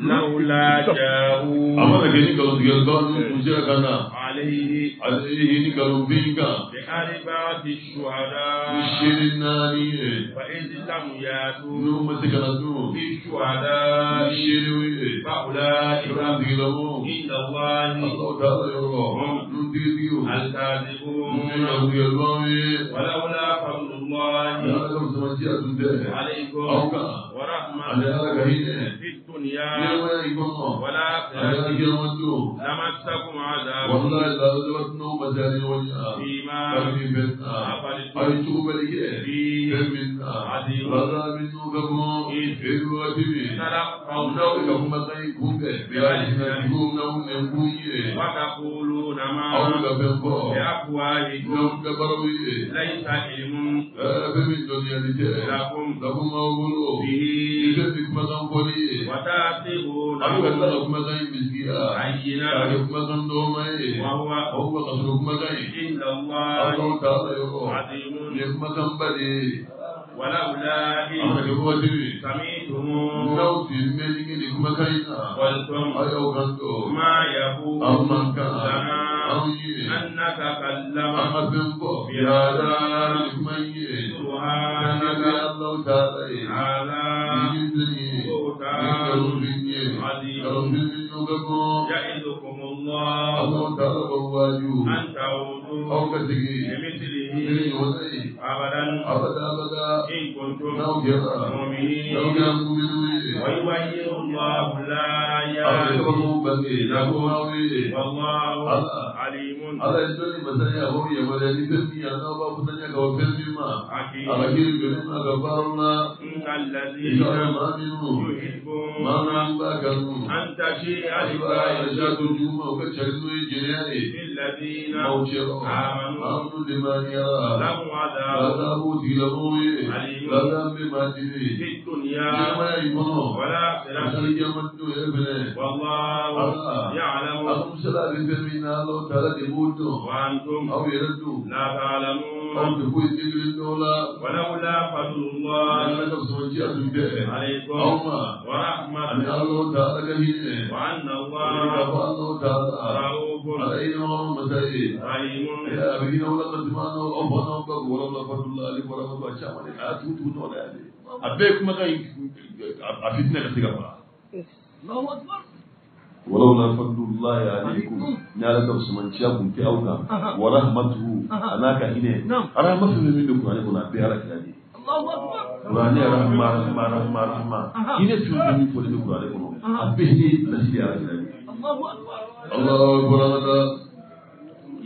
laula ja'u amma da gani ga zuwa ga dama kun jira kana عليه. عليه كروبيكا بحرفة الشهداء. بشير النارية فإن لم يأتوا نوم تكنتوا في الشهداء. بشير فأولئك إبراهيم تكلمون عند الله. الله تعالى يروح نوم تكتيو هل تعذبون نوم تكتيو يا الله ولولا فضل الله. يا رب سمعتي أتوتي عليكم. أوكا. ورحمة. الله في الدنيا. ولا في الآخرة لمسكم عذاب. والله walayi laadala n'aw ma se a ni ɲɔgɔn cɛ فيما kabini fɛn na a ye cogo bɛɛ kɛ فيه fɛn min na laada min n'u ka kɔnɔ feere waati min aw n'aw bɛ ka تلقونه kumakan in kunbɛn bɛntigiw n'aw nɛnkun ye وتقولون aw bɛ ما ka fɛn fɔ بأفواهكم n'aw kɛ baaraw ye ليس علم ɛɛ fɛn min dɔnniyali tɛ لكم lakun b'aw bolo ni به fɛn min kumakan fɔli ye وتحسبونه aw bɛ ka tila ka kumakan in bisigiya k'a هينا kɛ kumakan dɔgɔma ye وهو aw bɛ ka sɔrɔ kumakan in عند الله Allahu taala yɔrɔ عظيم nin ye kumakan ba de ye ولولا aw bɛ إذ kɛ waati min سمعتموه n'aw tun bɛ ɲini nin kumakan in na قلتم aw y'aw kan to ما يقول aw man kan لنا aw ye أن نتكلم an ka fɛn fɔ yàrá nin kuma in ye سبحانك هذا ka kɔn يعظكم الله أن تعودوا لمثله أبدا إن كنتم مؤمنين ويبين الله bange lakumaw ye والله Allah ya tsare masanya hori ya ba da ni tafi ya na ba ku sanya ga wannan bima alakhir bi ma gabarna alladhi aminu ma na ba kan anta shi alba ya jadu juma ka charzo ya jere الذين آمنوا minnu lemaniyara لهم عذاب bɛ maa dimi في الدنيا والآخرة والله. يعلم وأنتم لا تعلمون ولولا فضل الله عليكم ورحمته وأن الله رؤوف ba caman de a y'a tugu tugu ɲɔgɔn na yan de a bɛɛ ye kumakan in a fitinɛ ka se ka fara Allahu Akbar. ولولا فضل الله عليكم نالا كم سمن شاب كي أوكا ورحمته أنا كهينة نعم. أنا ما في من القرآن يقول أبي على كلامي Allahu Akbar. القرآن رحمة رحمة رحمة رحمة أها. هنا في من يقول أها. أبي هني نسي على كلامي Allahu Akbar. الله أكبر.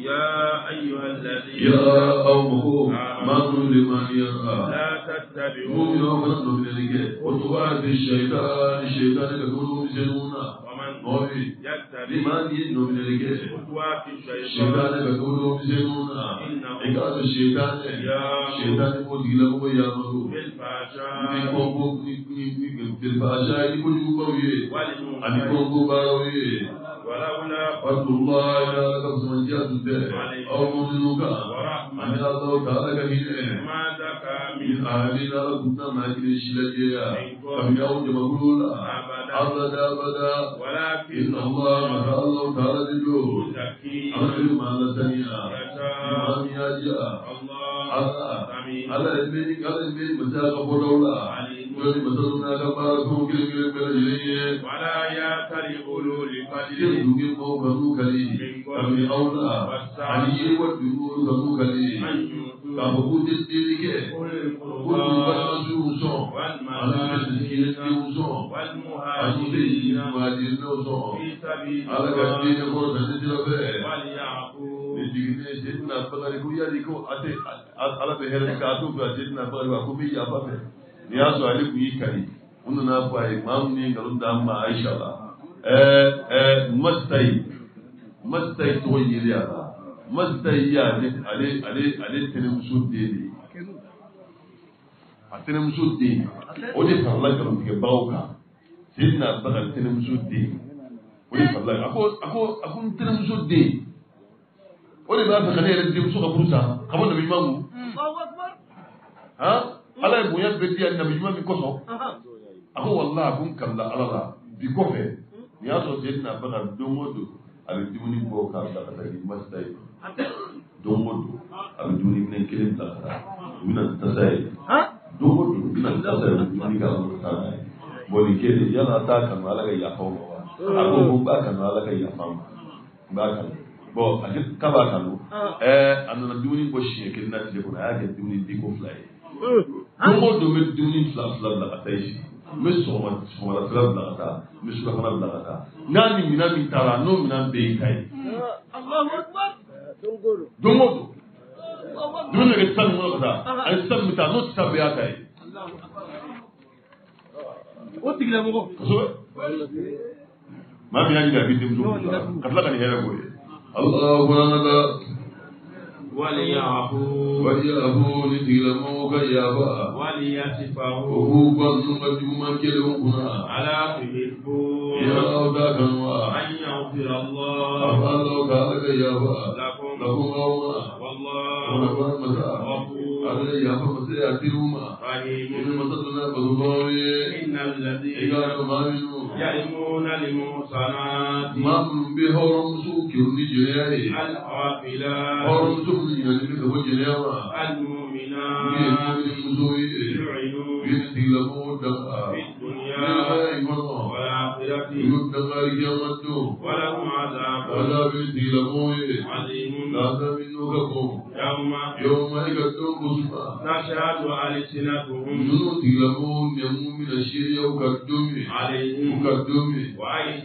يا أيها الذين يا قوم ما كن لمن يرى لا مؤمن تتبعوا ومن من ذلك وتبعت الشيطان الشيطان كفر مسلمون ومن mɔɔbi ni يتبع maa min ye nɔminɛli kɛ خطوات الشيطان seetanɛ ka dɔgɔdɔgɔ misɛnninw na i k'a dɔn seetanɛ seetanɛ b'o tigilamɔgɔ yamaro ni بالفحشاء kɔnko ni ni ni bilbaasa ni kojugubaw ye ani والمنكر kɔnko baaraw ye ولولا fatullah ya ala ka kusandiya tun tɛ aw mɔminnu kan ani alaw ta ala ka hinɛ ما زكى min من ahali ala kun na maa kelen si lajɛya kabini aw jamakulu la abada abada ولكن inna allah maka alaw ta ala de do يزكي ala de maa la saniya يشاء maa min y'a diya الله ala سميع ala ye mɛni ala ye mɛni masa ka bɔdaw la jɔnni masa n'a wọ́n sì mọ̀tọ́ tó náà lágbára tó kílékílé pẹ́lẹ́ yẹlé yẹ. wàlá yá kárí olóòlì kájí. kí èdè òkè kọ́ bàtú kàlí. àmì àwọn àníyé wọ́pẹ̀ olóòlì bàtú kàlí. kàbọ̀kú dédé kẹ́. kó lè bàtà sí wùsọ̀. aláàbẹ̀sì kí lè sí wùsọ̀. àtúndé yìí ni wàá di ní wùsọ̀. alákàtúndé ní kọ́ sàdé sí lọ́fẹ̀ẹ́. Ìdíkìtì ṣe ń nà bàtàrí kó yá ni kó àti alábẹ̀hẹ́rẹ́ ká tó gbà ṣe ń nà bàtàrí wà kó bí yà bàtàrí. Y'a sɔrɔ ale kun y'i kari u nana fɔ a ye maa min ye nkalon da an ma ayisa la ɛɛ ɛɛ masitayi masitayi tɔgɔ yeli a la masitayi ye ale ale ale ale tɛnɛmuso den de ye a tɛnɛmuso den o de farala nkalontigɛbagaw kan sedina bakari tɛnɛmuso den o de farala a ko a ko a ko n tɛnɛmuso den o de b'a fɛ ka ne yɛrɛ denmuso ka furu sa ka ɲuman kun الله أكبر han ala ye bonya bɛɛ di yan nabi ɲuman min kosɔn. A ko walahi a ko n kalila ala la. Bi kɔfɛ nin y'a sɔrɔ seydina bakar don o don a bɛ dumuni bɔ k'a bila ka taa di masita ye. Don o don a bɛ dumuni minɛ kelen bila ka taa. U bɛna tasa ye. Don o don u bɛna tasa ye u bɛ dumuni k'a kɔnɔ ka taa n'a ye. Bɔn nin kelen yala t'a kanu ala ka yafa o ma wa? A ko ko n b'a kanu ala ka yafa ma. N b'a kanu. Bɔn a ti k'a b'a kanu. Ɛɛ a nana dumuni bɔ siɲɛ kelen na tile kɔnɔ a y'a kɛ dumuni diko fila ye. Don o don bɛ dumuni fila fila bila ka taa yen n bɛ sɔgɔma sɔgɔmadafɛla bila ka taa n bɛ surafana bila ka taa n'a ni minɛn min taara n'o minɛn bɛɛ y'i ta ye الله أكبر don o don الله أكبر dumuni bɛ kɛ san min kɔnɔ ka taa ani san min bɛ taa n'o taa bɛɛ y'a ta ye o tigilamɔgɔ kosɛbɛ maa min y'a ɲini a b'i denmuso ka tila ka nin hɛrɛ k'o ye alahu akbar وليعفوا o وليصفحوا k'u ban ninnu ka juguman kelenw kunna ألا تحبون t'a kanu wa أن يغفر الله ala ka yafa لكم aw ma والله masa ye a teriw ma i رحيم masa donna barobaw ye إن الذين k'a dɔn يرمون المحصنات maa minnu bɛ hɔrɔnmusow kɛru ni jɛnɛya ye الغافلات hɔrɔnmuso minnu ɲinɛnen bɛ kiyama don ولهم عذاب bɛ tigilamɔgɔw ye عظيم ka bon يوم ko suma تشهد ألسنتهم seereya u ka don min u عليهم min ani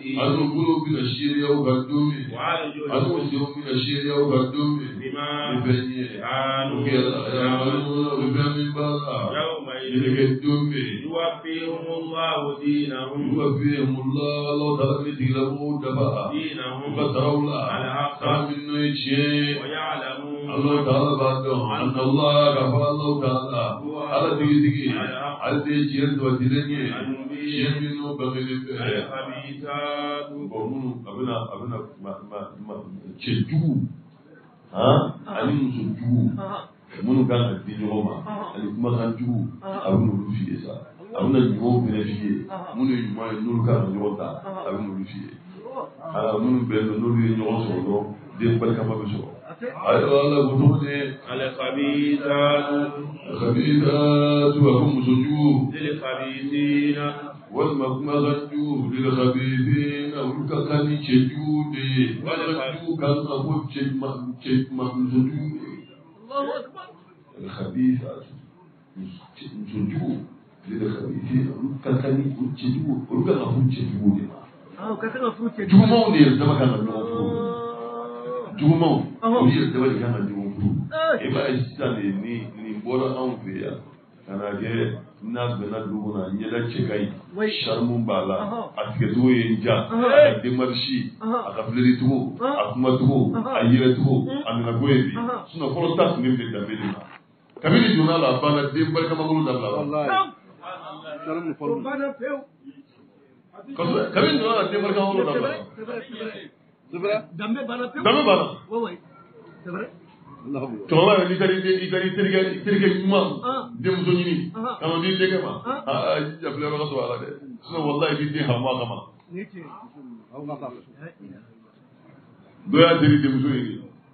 وأرجلهم senw bɛna seereya u ka don min بما o كانوا yamaruya o fɛn يوفيهم الله دينهم alaw taara ni tigilamɔgɔw dafa u دينهم saraw la sara min n'o ye tiɲɛ ye ويعلمون Allah ta'ala b'a dɔn an Allah ka fɔ Allah ta'ala ala tigitigi ale de ye tiɲɛ sabatilen ye tiɲɛ min n'o bangelen bɛ الخبيثات bɔn minnu kan ka di ɲɔgɔn ma ani kumakan jugu a bɛ n'olu f'i ye sa a bɛ na ɲumanw fana f'i ye minnu a bɛ n'olu f'i ye ala minnu bɛn don n'olu ye ɲɔgɔn sɔrɔ dɔrɔn den barikama bɛ sɔrɔ olu ka kan ni de kan ka ko cɛ للخبيثين والككني شجود والككني أبو شجود أو كتنا فروت يا jugumanw de yɛrɛdama kan ka ɲɔgɔn furu jugumanw olu yɛrɛdama de kan ka ɲɔgɔn furu i b'a ye sisan de n'a donna du kɔnɔ ɲɛda cɛ ka ɲi a tigɛcogo ye ja. A ka demarisi a ka filɛlicogo a kumacogo a yɛrɛcogo a nanacogo ye bi. Sinɔn fɔlɔ ta tun bɛ bɛn danbe de ma kabini donna la a banna den barikamakolo dabila la. Kabini donna la den barikamakolo dabila danbe banna danbe banna cɛkɔrɔba yɛrɛ n'i taara i taara i terikɛ i terikɛ ɲuman denmuso ɲini ka na di denkɛ ma aa jija filɛ yɔrɔ ka sɔrɔ a la dɛ sinɔn walayi i b'i den haramu a kama ni dɔ y'a teri denmuso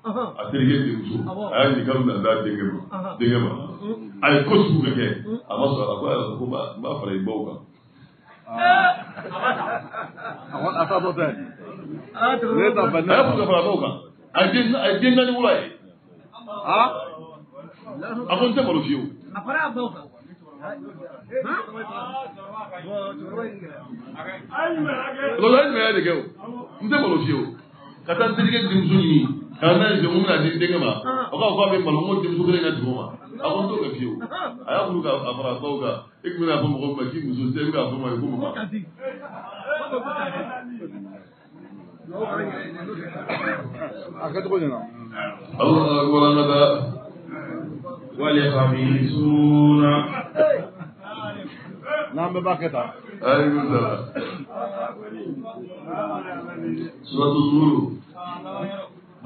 Ɔhɔn. a terikɛ denmuso a y'a ɲininka bɛna d'a denkɛ ma denkɛ ma Mm. a ye ko sugu bɛɛ kɛ a ma sɔn a la ko ayiwa ko n b'a fara i baw kan a ko a tɛ ah ne ta fɛ y'a ka fara baw kan a ye den ye naani wolo a ye Ah Akwai ta marufiyo. A fara abuwa. Lọ́lọ́rin mai yadda kyau, in ta marufiyo, ka san jirgin dimsu ne, ka san jirgin muna jirgin ma, akwai akwai abin malamun dimsu gane na dimoma, akwai to ka fiyo, a ya kuru ka a fara sauka, ik mina fa mako maki musu sai ka fa mai kuma ba. A ka tuko ne na. Da والخبيثون n'an bɛɛ b'a kɛ tan ayi sala suratu nuru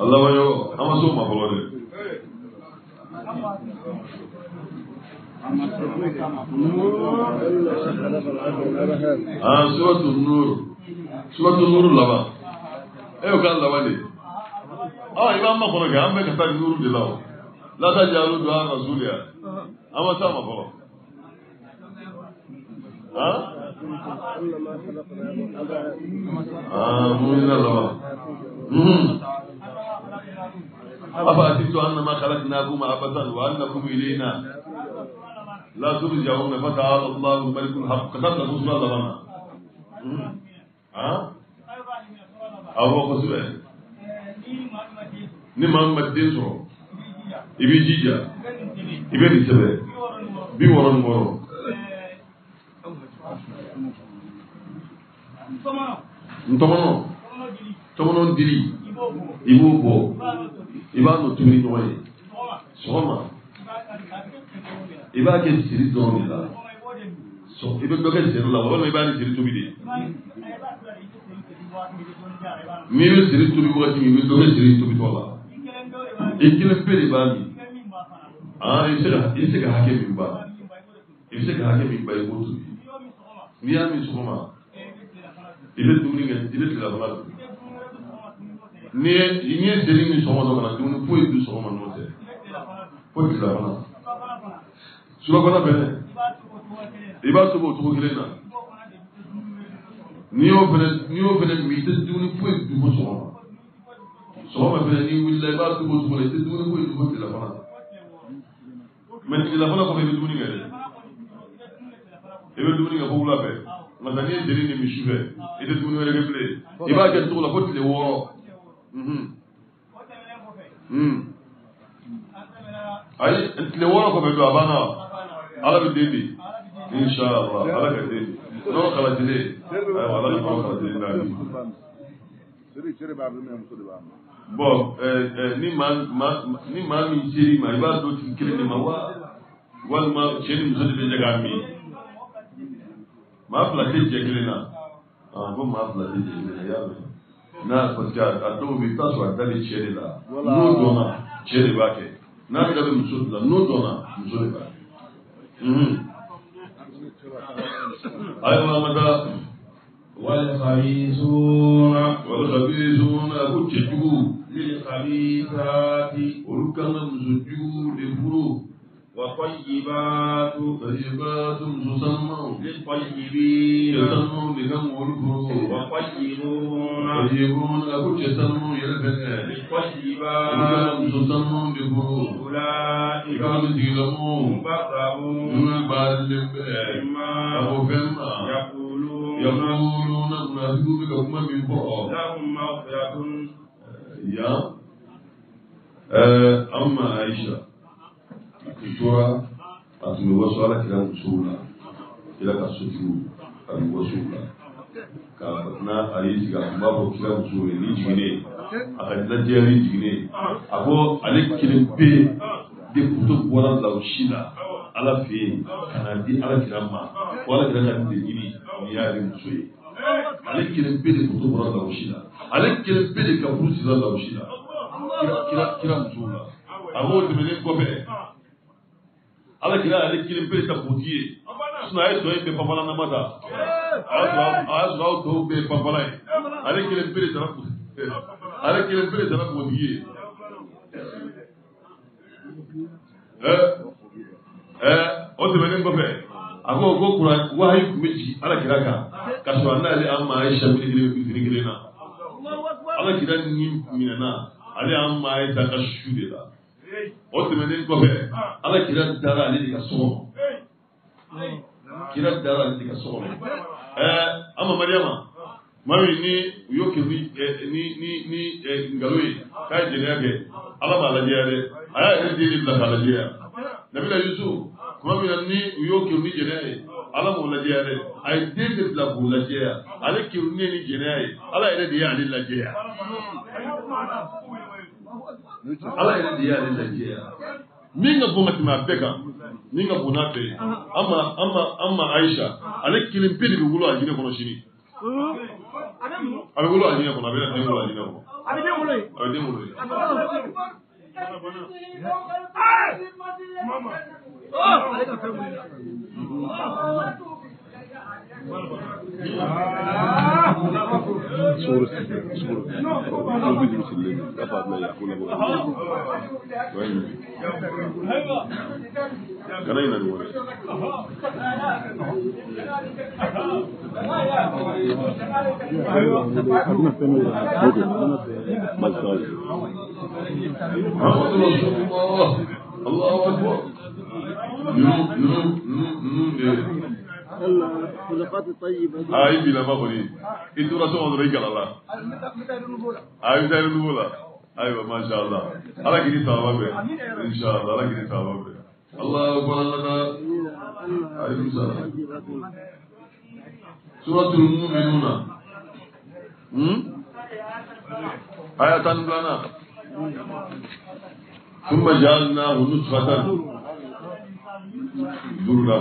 Allah wa yo ama so ma bolo de ah suratu nuru suratu nuru laba اه ایوان ما خورا که هم به کتر نور جلاو لا تا جالو دعا رسول یا اما تا ما خورا ها مولینا لبا اما اتیتو انما خلقناكم عبدا وانكم الینا لا ترجعون فتعال الله الملك الحق. قدر تسوس الله لبنا ها؟ اوه قصوه ni maa ma den sɔrɔ. I b'i jija. I bɛ nin sɛbɛn bi wɔɔrɔ ni wɔɔrɔ ntɔmɔnɔ. Tɔmɔnɔ dili i b'o bɔ. I b'a nɔ tuguni ɲɔgɔn ye. Sɔgɔma. I b'a kɛ siri dɔrɔn de la. I bɛ dɔ kɛ siri la walima i b'a ni siri tobi de. N'i bɛ siri tobi wagati min i bɛ dɔ kɛ siri tobi tɔ la i kelen pe de b'a min ah i bɛ se ka bɛ se ka hakɛ min ba i bɛ se ka hakɛ min ba i b'o tobi n'i y'a min sɔgɔma i bɛ dumuni kɛ i bɛ tilafana dun n'i ye n'i ye seli min sɔgɔma dɔ kana dumuni foyi dun sɔgɔma n'o tɛ fo tilafana surafana fɛnɛ i b'a tobi o cogo kelen na n'i y'o fɛnɛ n'i y'o tɛ dumuni foyi dun fo sɔgɔma fɛnɛ n'i wulila i b'a tobi o cogo la i tɛ dumuni foyi dun fo tilafana mɛ tilafana kɔfɛ i bɛ dumuni kɛ dɛ i bɛ dumuni kɛ fo wula fɛ nka n'i ye seli ni misi fɛ i tɛ dumuni wɛrɛ kɛ bilen i b'a kɛ cogo la fo tile wɔɔrɔ seri seri b'a bɛ muso de b'a ma bɔn ɛɛ ɛɛ ni maa maa ni maa min seri ma i b'a dɔn tigi kelen de ma wa walima cɛ ni muso de bɛ jɛ k'a min maa fila tɛ jɛ kelen na ah ko maa fila tɛ jɛ kelen na i y'a mɛn n'a parce que a a dɔw bɛ yen i bɛ taa sɔrɔ a da bɛ cɛ de la Voilà. n'o dɔnna cɛ de b'a kɛ n'a da bɛ muso de la n'o dɔnna muso de b'a kɛ. Mhm. ayiwa an ka taa والخبيثون walasa bi sɔn بالخبيثات أركم سجود فرو وطيبات طيبات تسمى للطيبين تسمى بكم والفرو وطيبون طيبون أقول تسمى يا للطيبات تسمى بفرو أولئك هم تيلمون مبرعون مبرعون مبرعون يقولون يقولون نحن يقولون نحن نحن نحن نحن yan amma Aisha akitora tun tora a tun bɛ waso ala kira musow la kira ka sotigiw a bɛ wasow la ka na a ye jigin a tun ale kelen pe de kuto bɔra lawusi la ala fɛ yen di ala kira ma. Ko ala kira ka nin de muso ye ale kelen pe de kuto bɔra lawusi la ale kelen pe de ka furu sira lawusi la kira kira musow la. A b'o tɛmɛnen kɔfɛ ala kira ale kelen pe de ta boti ye sinɔn a ye tɔ in bɛɛ panpala nama ta a y'a sɔrɔ aw tɔw bɛɛ ye ye. Ale kelen pe de taara ale kelen pe de taara botigi ye ɛ ɛ o tɛmɛnen kɔfɛ a ko ko kuran wahayi tun bɛ jigin ala kira kan ka. Sɔrɔ n'ale an ma ye sɛbɛn kelen fitiri kelen na ala kira ni minɛna ale an ma ye ta ka su de la o tɛmɛnen kɔfɛ ala kira dara ale de ka so kɔnɔ kira dara ale de ka so kɔnɔ ɛɛ an ma mariama mami ni u y'o kɛ ni ni ni ni nkalon ye k'a ye jɛnɛya kɛ ala b'a lajɛ dɛ a y'a yɛrɛ den de bila k'a lajɛ yan nabila yusuf kuma min na ni u y'o kɛ ni jɛnɛya ye ala m'o lajɛ dɛ a ye den de bila k'o lajɛ yan ale kɛ ni jɛnɛya ye ala yɛrɛ de y'ale lajɛ yan ala yɛrɛ de y'ale lajɛ yan min ka bon ka tɛmɛ a bɛɛ kan. Min ka bon n'a bɛɛ ye. An ma an ma an ma ayisa ale kelen pe de bɛ wolo a jinɛ kɔnɔ sini. A bɛ wolo a jinɛ kɔnɔ a bɛ na den wolo a jinɛ kɔnɔ A bɛ den wolo ye. a bɛ den wolo ye. Ale ka fɛn wuli. Sukoro yafa ne bolo kana ɲinɛ nin wale a bɛna fɛn dɔ yira ok a bɛna bɛn malisa ye Muhammadu Rasulullah Allahu Akbar ninnu ninnu ninnu ninnu de Allah خلقات طيبة a yi bila ma kɔni i tora so kɔnɔ dɔrɔn i gala la a yi taa nugu la ayiwa masha Allah ala k'i ni sababa bɛn insha Allah ala k'i ni sababa bɛn Allahu Akbar Allah ka ayi sara suratul mu'minuna hmm aya tan filanan ثم جعلناه نطفة ذرلا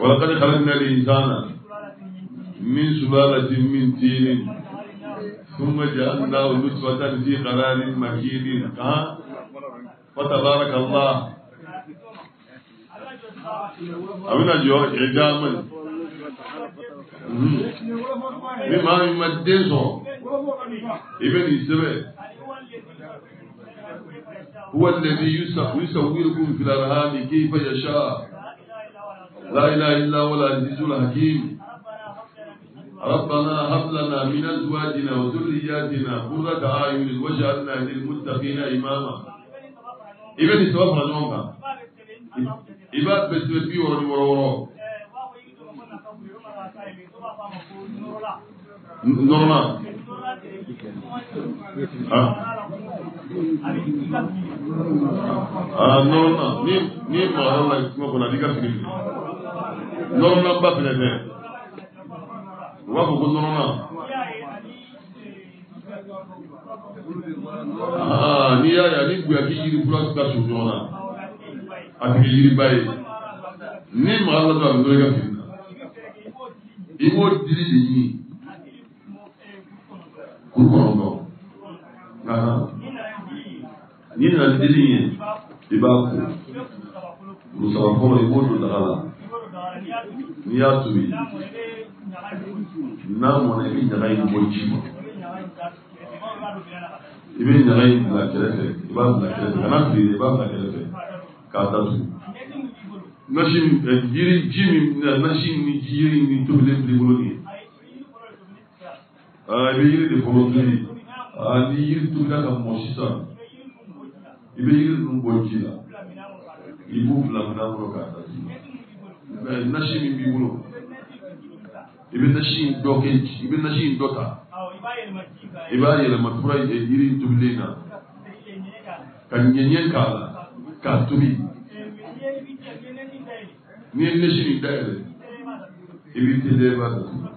ولقد خلقنا الإنسان من سلالة من طين ثم جعلناه نطفة في قرار مكين فتبارك الله. أمين أجيو إعجاما مما يمدنسو ابن السبع هو الذي يصوركم في الأرحام كيف يشاء. لا إله إلا هو العزيز الحكيم. ربنا هب لنا من أزواجنا وذرياتنا قرة أعين واجعلنا للمتقين إماما. إبن السبع فرجونك إباد بسبب ورد ورورو نورنا. Nɔrɔna ni ni magara la kuma kɔnɔ a b'i ka fini minɛ nɔrɔna ba fɛnɛ tɛ u b'a fɔ ko nɔrɔna Ah, n'i y'a ye ani guyaki yiri kura ka surun ɲɔgɔn na a kɛ yiriba ye ni magara la dɔrɔn a bɛ dɔ i ka fini i b'o dili de ɲini kuru kɔnɔntɔn Ahan. n'i nana ni ye i musaba fɔlɔ i b'o n'i y'a n'a mɔna i bɛ ɲaga in bɔ ji ma i bɛ ɲaga in bila kɛrɛfɛ kana fili i b'a bila kɛrɛfɛ k'a datugu nasi yiri ji ni yiri ni tobilen b'i bolo nin ye aa de fɔlɔ tobi aa ni yiri tobila ka i bɛ yiri ninnu bɔ ji la i b'u bila minan kɔnɔ k'a datugu mɛ nasi min b'i bolo i bɛ nasi in dɔ kɛ i bɛ nasi in dɔ ta. I b'a yɛlɛma tura ye yiri tobilen na. Ka ɲɛɲɛ k'a la. K'a tobi n'i ye nasi nin dayɛlɛ i b'i teliya i b'a datugu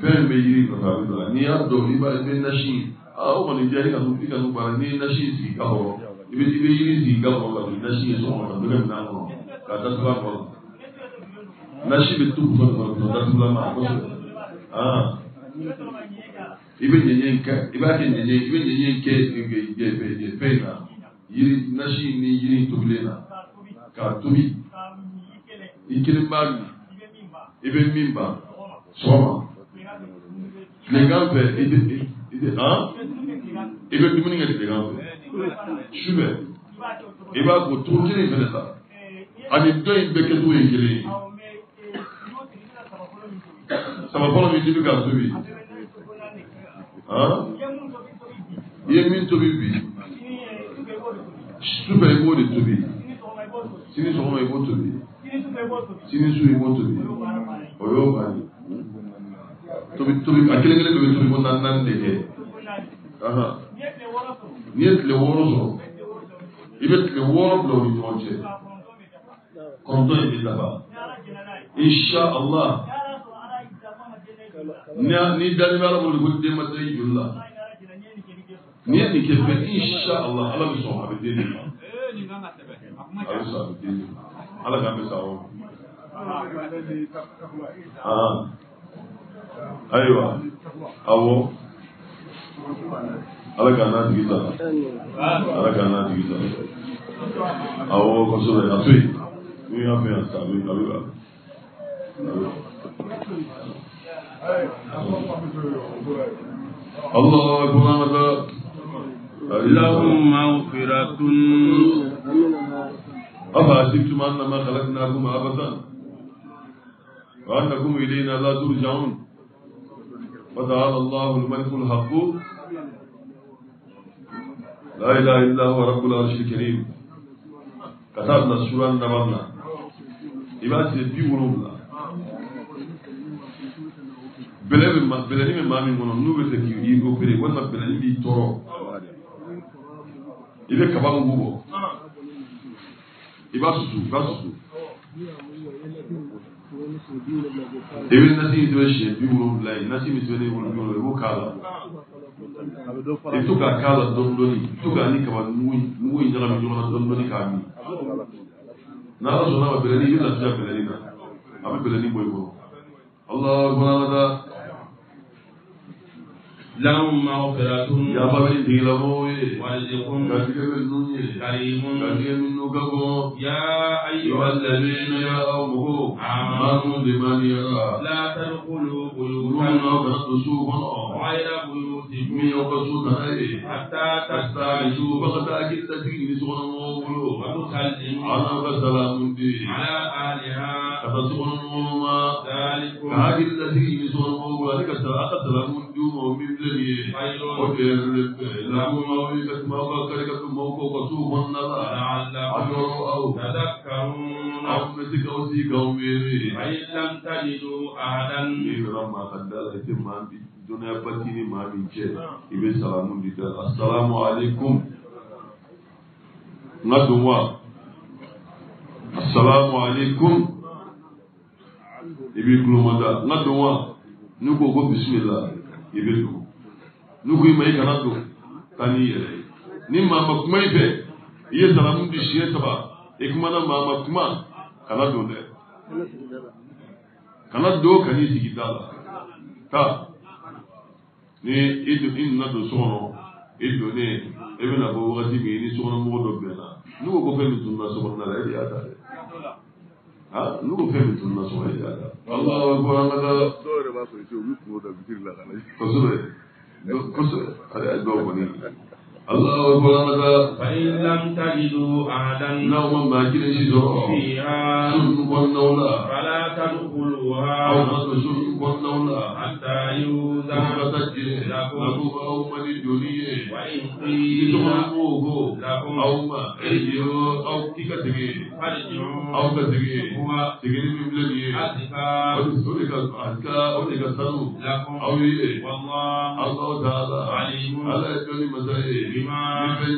fɛn bɛ yiri nɔfɛ a bɛ don a la n'i y'a dɔn i b'a i bɛ nasi aa o kɔni diya i ka i ka baara n'i ye nasi sigi ka kɔrɔ i bɛ i bɛ yiri sigi ka kɔrɔ ka don nasi ye sɔgɔma ka dɔ kɛ minɛn kɔnɔ ka datugu a kɔrɔ nasi bɛ tu fɛn kɔnɔ ka datugulama kosɛbɛ aa i bɛ ɲɛɲɛ kɛ i b'a kɛ ɲɛɲɛ i bɛ ɲɛɲɛ kɛ fɛn in na. Yiri nasi ni yiri tobilen na. K'a tobi. I kelen b'a min i bɛ min ban sɔgɔma tilegan fɛ i bɛ i bɛ han i bɛ dumuni kɛ tilegan fɛ sufɛ i b'a ko turu kelen fɛnɛ ta ani dɔ in bɛɛ kɛcogo ye kelen ye min bɛ k'a tobi i ye min tobi bi i b'o de tobi sini sɔgɔma i b'o tobi sini su i b'o tobi o y'o tobi tobi a kelen kelen bɛɛ bɛ tobi ko naani naani de kɛ ahan n'i ye tile wɔɔrɔ sɔrɔ i bɛ tile wɔɔrɔ bila o ni cɛ kɔnɔntɔn in bɛ dafa insha allah ni dani bɛ ala bolo ko den ma da i joli la n'i ye nin kɛ fɛn insha allah ala bɛ sɔn a bɛ den de ma a bɛ sɔn a bɛ den de ma ala k'an bɛ sa o ayiwa awɔ ala k'an n'a tigi ta ala k'an n'a tigi ta awɔ kosɛbɛ a to yen n'u y'a fɛ yan sisan a bɛ a bɛ الله أكبر لهم مغفرة أفحسبتم أنما خلقناكم عبثا وأنكم إلينا لا ترجعون وتعالى الله الملك الحق لا إله إلا هو رب العرش الكريم كتبنا السورة نبرنا إبا سيبي ورمنا bɛlɛ bɛ ma bɛlɛni bɛ maa min kɔnɔ n'u bɛ fɛ k'i opéré walima bɛlɛni b'i tɔɔrɔ i bɛ kaba mugu bɔ i b'a susu i b'a susu i bɛ nasi in sɛbɛn siɲɛ bi wolonwula ye nasi min sɛbɛn ne wolo bi wolonwula i b'o k'a la i bɛ to k'a k'a la dɔɔni dɔɔni i bɛ to k'a ni kaba mugu mugu in ɲagami ɲɔgɔn na dɔɔni dɔɔni k'a min n'ala sɔnna ma bɛlɛni i bɛ lafiya bɛlɛni na. A bɛ bɛlɛni bɔ i kɔrɔ Allahu akbar لهم مغفرة mo ye ورزق كريم. ka bɔ يا أيها الذين يا أمه. آمنوا بمن يرى. لا تدخلوا قلوبنا تسوقنا غير من بيوتكم يوقظون أي حتى تستعجوا تستعجوا فقد تجري نسونا موغلو وتسلموا على فسلام دي على أهلها كتسونا موما ذلكم. كهاجي الذي نسونا موغلو لك سلام دوم ومن لكم أولي كتما كركة موكو كسوهن لا لعلكم أجروا أو تذكرون مسك أو سيك أو ميري فإن لم تجدوا أحدا Ibra ma kadala ite ma bi dunia batini ma bi je ibe salamu di ta assalamu alaikum ngadumwa assalamu alaikum ibe kulumada ngadumwa nuko go bismillah ibe du nuku ima yi kana don taa n'i yɛrɛ ye ni maa ma kuma i fɛ i ye salamu di siɲɛ saba i kumana maa ma kuma kana don dɛ kana don ka n'i sigi da la taa ni i don i nana don so kɔnɔ i donnen i bɛna bɔ wagati min ni sokɔnɔmɔgɔ dɔ bɛnna n'u ko ko fɛn min tununa sokɔnɔna la e de y'a ta dɛ n'u ko fɛn min tununa sokɔnɔ e de y'a ta. walahi an ka taa. dɔw yɛrɛ b'a sɔrɔ i tɛ olu kungo da bitiri la ka na. kosɛbɛ. Do- kosɛbɛ ale ye dɔw kɔni alahu akbar an ka taa فإن لم تجدوا أحدا n'aw ma maa kelen si sɔrɔ فيها sunun kɔnɔnaw la فلا aw تدخلوها ma to sunun la حتى taa jɛ لكم joli ye. وإن قيل لكم e aw i ka tege فارجعوا ka tege هو de ka a ka o de ka sanu لكم ye والله Allahu taala عليم dɔnni masa ye بما bɛ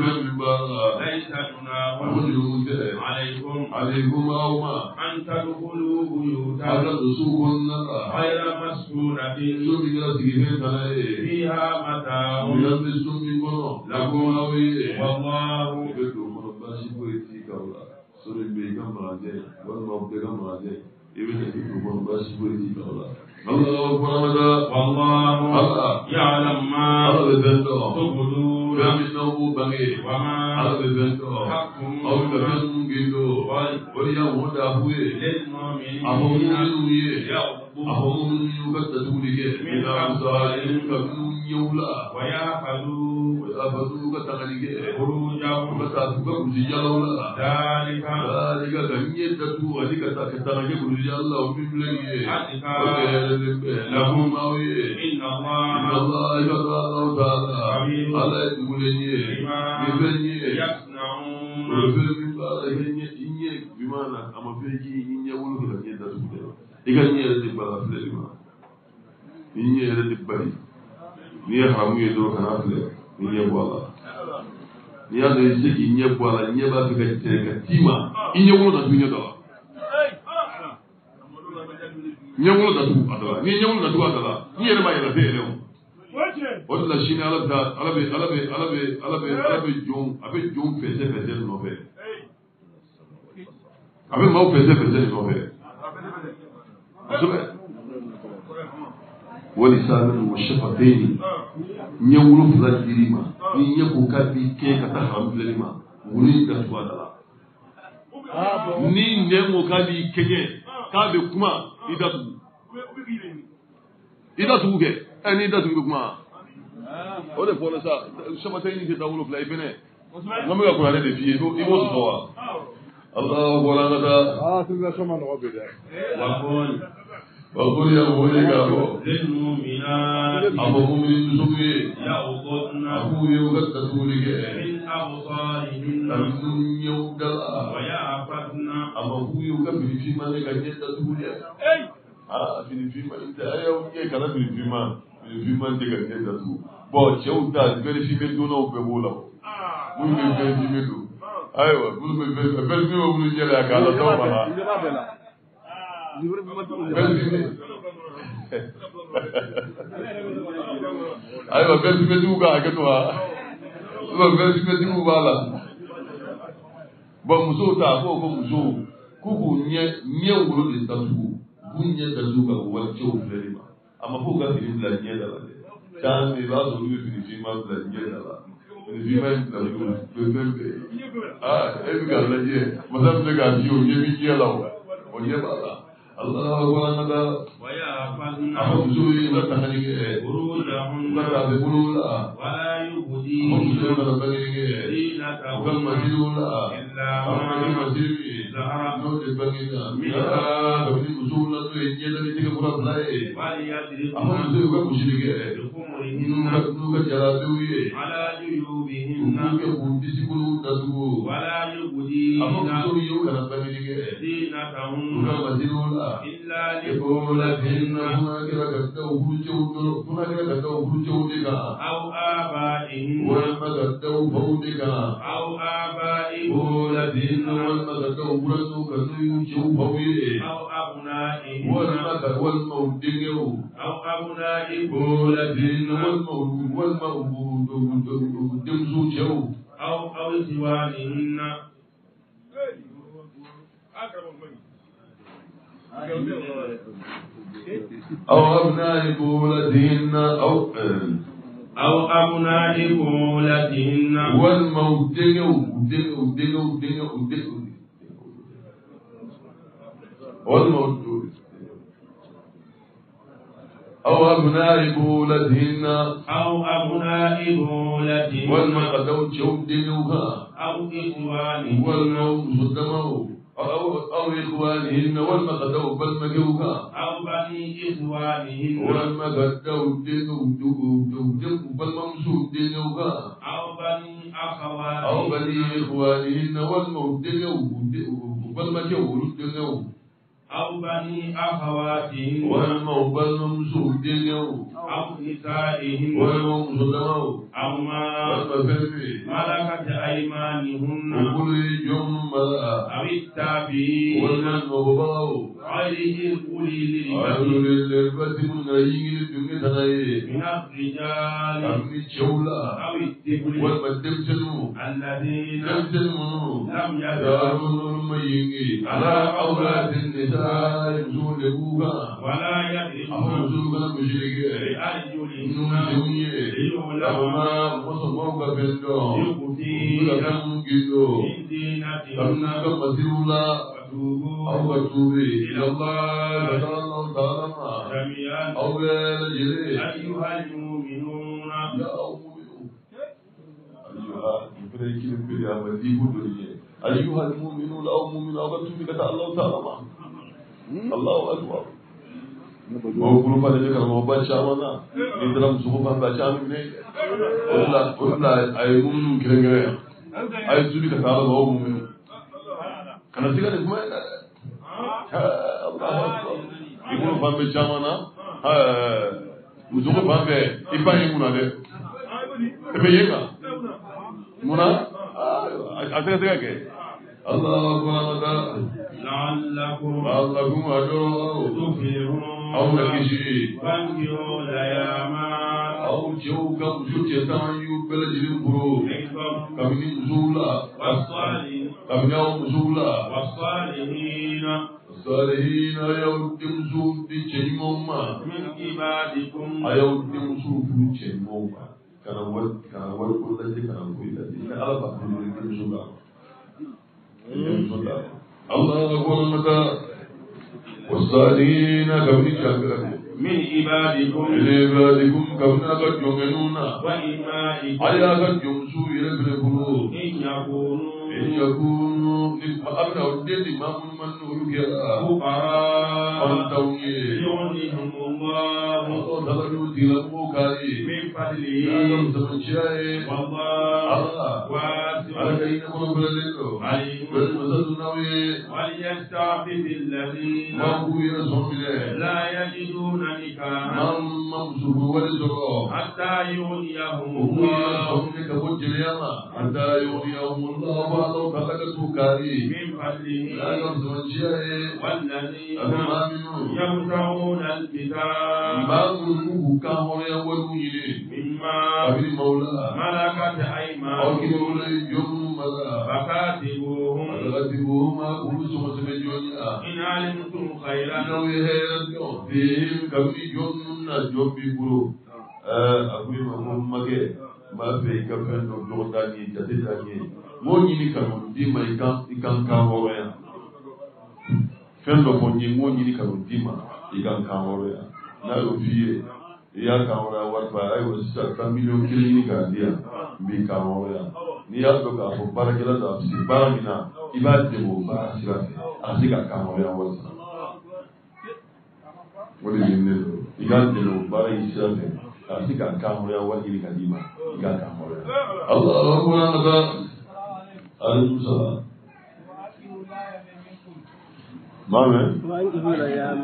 fɛn min baara la ليس جناح عليكم aleikum aw ma أن تدخلوا بيوتا ka don sugu kɔnɔna la غير مسكونة so min kɛra sigifɛn fana ye فيها متاع u y'an bɛ so min kɔnɔ lakum aw ye والله i bɛ don o kɔnɔ baasi foyi t'i kan o la so min bɛ yen i ka magasin walima bɛɛ ka magasin i bɛ na i don o kɔnɔ baasi foyi t'i kan o la ala faramada والله Allah. يعلم ما ala bɛ fɛn dɔn تبدون fɛn min n'aw b'o bange وما ala bɛ fɛn dɔn aw bɛ ka fɛn تكتمون minnu k'i don o de y'a wɔn da f'u ye a fɔ للمؤمنين minnu ye a يغضوا fɔ minnu y'u ka datuguli kɛ min na musa ye ka minnu ɲɛw la ويأخذوا a fɔ n'u ka tagali kɛ u فروجهم ka taa u ka kulusijalaw la ذلك Hali ka ka ɲɛ datugu ani ka taa ka taa kɛ kulusijala la o min filɛ nin ye Adika. o de yɛrɛlen bɛ lakum aw ye إن الله Allah i ka dɔn Alahu taala ala ye dugulen ye ni fɛn ye o يصنعون ye fɛn min b'a la i ka ɲɛ i iga nyɛla dibalaafile yuma din nyɛla dibbali ni yɛ haramu yɛ doo hanaafile ni nyɛ bɔla ni y'a dɔn i se k'i ɲɛ bɔ a la ɲɛ b'a fɛ ka tɛrɛ ka d'i ma i ɲɛkolo datugu ɲɛ dɔ la ɲɛkolo datugu a dɔ la n'i ye ɲɛkolo datugu a dɔ la n'i yɛrɛ b'a yɛlɛ fɛ yɛrɛ o. O de la sini ala bɛ taa ala bɛ ala bɛ ala bɛ ala bɛ ala bɛ jɔn a bɛ jɔn fɛsɛfɛsɛ nɔfɛ a bɛ maaw fɛsɛfɛsɛ nɔfɛ walisanu wa shafatayni ɲɛ wolonfila dir'i ma ni ɲɛ ko k'a b'i kɛ ka taa haram filɛli ma wulu in datugu a da la ni nɛn ko k'a b'i kɛɲɛ k'a bɛ kuma i datugu i datugu kɛ ɛ n'i datugu bɛ kuma. O de fɔra sa shafatayni tɛ taa wolonfila i fɛnɛ n bɛ ka kuranɛ de f'i ye i b'o sɔrɔ wa. Allahu akbar an ka taa. Aa sisan sɔ ma nɔgɔ bi dɛ. Wa Bakuri abubule gabo. Abubu min sukuye. Akuye ugatta tulige. Kalsun yaudala. Abubu yuga filifima ne kan yadda tulige. A filifima inda ya yauke kala filifima. Filifima ne kan yadda tu. Bon cɛw ta vérifier don n'o bɛɛ b'o la. Mun bɛ vérifier don. Ayiwa, mun bɛ vérifier mun jɛra k'a la dɔw b'a la. I b'a bɛɛ ka hakɛ to wa ou bien vérifié tigiw b'a la bɔn musow ta a b'o fɔ musow k'u k'u ɲɛ ɲɛ wolo de datugu k'u ɲɛ datugu ka wali cɛw filɛli ma a ma fɔ ka fini bila ɲɛ da la dɛ caman i b'a sɔrɔ olu bɛ fini finman bila ɲɛ da la fini finman in bila cogo bɛ fɛn bɛɛ ye aa e bɛ k'a lajɛ masa bɛ k'a f'i o ɲɛ b'i ɲɛ la o ɲɛ b'a la Allahu Akbar. U فروجهن ولا يبدين زينتهن إلا ما ظهر ye على جيوبهن ولا يبدين زينتهن وفروجه لك أو آبائهن ولما كده وفوتك أو آباء قولتهن ولما كده وفرنو كده يوشو فويه أو أبنائهن ولما كده والمودين أو أبناء قولتهن والمولود والمولود دمسو شو أو أو إخوانهن أو أبناء قولتهن أو أو أبناء ودين ودين والمولود أو أبناء بولتهن أو أبناء بولتهن والمقدو جودنها أو إخوانهن والموت صدمه أو أو إخوانهن ولما قدوا بل مجوكا أو بني إخوانهن. ولما قدوا دينو دو دو دو بل ممسوك دينوكا أو بني أخوانهن. أو بني إخوانهن ولما قدوا بل مجوكا أو بني أخواتهم. ولم أقبل ممزود اليوم أو نسائهم. ولم أقبل أو ما ملكت أيمانهم وكل يوم ملأ. أو التابعين. ولم أقبل غير أولي الإربة alolelɛribati minnu ka yingiri dunke tana ye من الرجال kabini cɛw la أو الطفل walima denmisɛnninw الذين denmisɛnnin minnu لم يزالوا yaarɔ ma yingi ala awlaadi nisa musow de b'u kan ولا a ma يضربن musow kana misiri kɛ ninnu بأرجلهن denw ye kama mɔsɔnmaw ka fɛn dɔn u bɛ ka يؤتين fɛn minnu gindo من kabini زينتهن ka masiriw ka ilallah ka taa Alahu taala ma جميعا bɛɛ lajɛlen أيها المؤمنون ama dibu do ye ayyuha almu'minuna aw mu'minu aw ka tuube ka taa Alahu taala ma Allahu akbar mɔgɔ kulu fana bɛ karamɔgɔ ba caman na n'i taara muso ko fan fɛ a caman minɛ o de la o de la a ye minnu kɛrɛnkɛrɛn yan کنا سی گلی گمائی گا اللہ حافظ ایمون فان بے جامعا نا مزوم فان بے ایپا ایمون آدے ایپا ایمون آدے ایمون آدے ایمون آدے ایمون آدے اللہ اکبر لعلکم لعلکم اجروا تفیرون او نکشی بنگیو لیامان او چو کم جو چیتان یو بلجی دن برو کمینی زولا بسالی musow la والصالحين di cɛ ɲumanw ma من عبادكم ko lajɛ kana foyi lajɛ ni ala b'a bolo ni denmuso d'a ma denmuso d'a ma ala ko an ka taa wasalihina kabini cɛ من عبادكم a ka jɔnkɛninw na a وإمائكم ka jɔnmusow yɛrɛ fɛnɛ bolo إن يكونوا إن يكونوا فقراء فانتوني يغنيهم الله الله تعالى تلقوا كاري من لا فضله تمسك شيء. والله الله. واسع. على كأين كنا بلدنا عليم. بل مسد نوي. وليستعفف الذين ما هو يرسم له لا يجدون نكاحا. ما ممسوك ولسرا حتى يغنيهم هو الله يرسم لك بجريانا حتى يغنيهم الله. والله تعالى كاري من فضله لا تمسك شيء والذين أبو آمنوا يبتغون الكتاب maa minnu b'u k'u kan hɔrɔnya wariw ɲini مما kabini mawla ملكت aw أيمانكم kiriwolo ye jɔn minnu mara فكاتبوهم alagati b'o ma olu ko i ma ko n makɛ n b'a fɛ i ka fɛn dɔ dɔgɔ taa nin ye jate taa nin ye n b'o ɲini ka n'o d'i ma i kan i kan kan hɔrɔnya fɛn dɔ fɔ n ye n b'o ɲini ka d'i ma i kan hɔrɔnya n'a y'o ye y'a kan hɔrɔnya wari fa ayiwa sisan ka miliyɔn kelen ɲini k'a di yan b'i kan hɔrɔnya n'i y'a dɔn k'a fɔ baarakɛla dɔ a bɛ se baara min na i b'a dɛmɛ o baara sira fɛ. A ka se ka kan hɔrɔnya wari sara o de ɲininen don. I k'a dɛmɛ o baara in sira fɛ. A ka se ka kan hɔrɔnya wari ɲini ka d'i ma i k'a kan hɔrɔnya alahu mɛn. وأنكحوا الأيام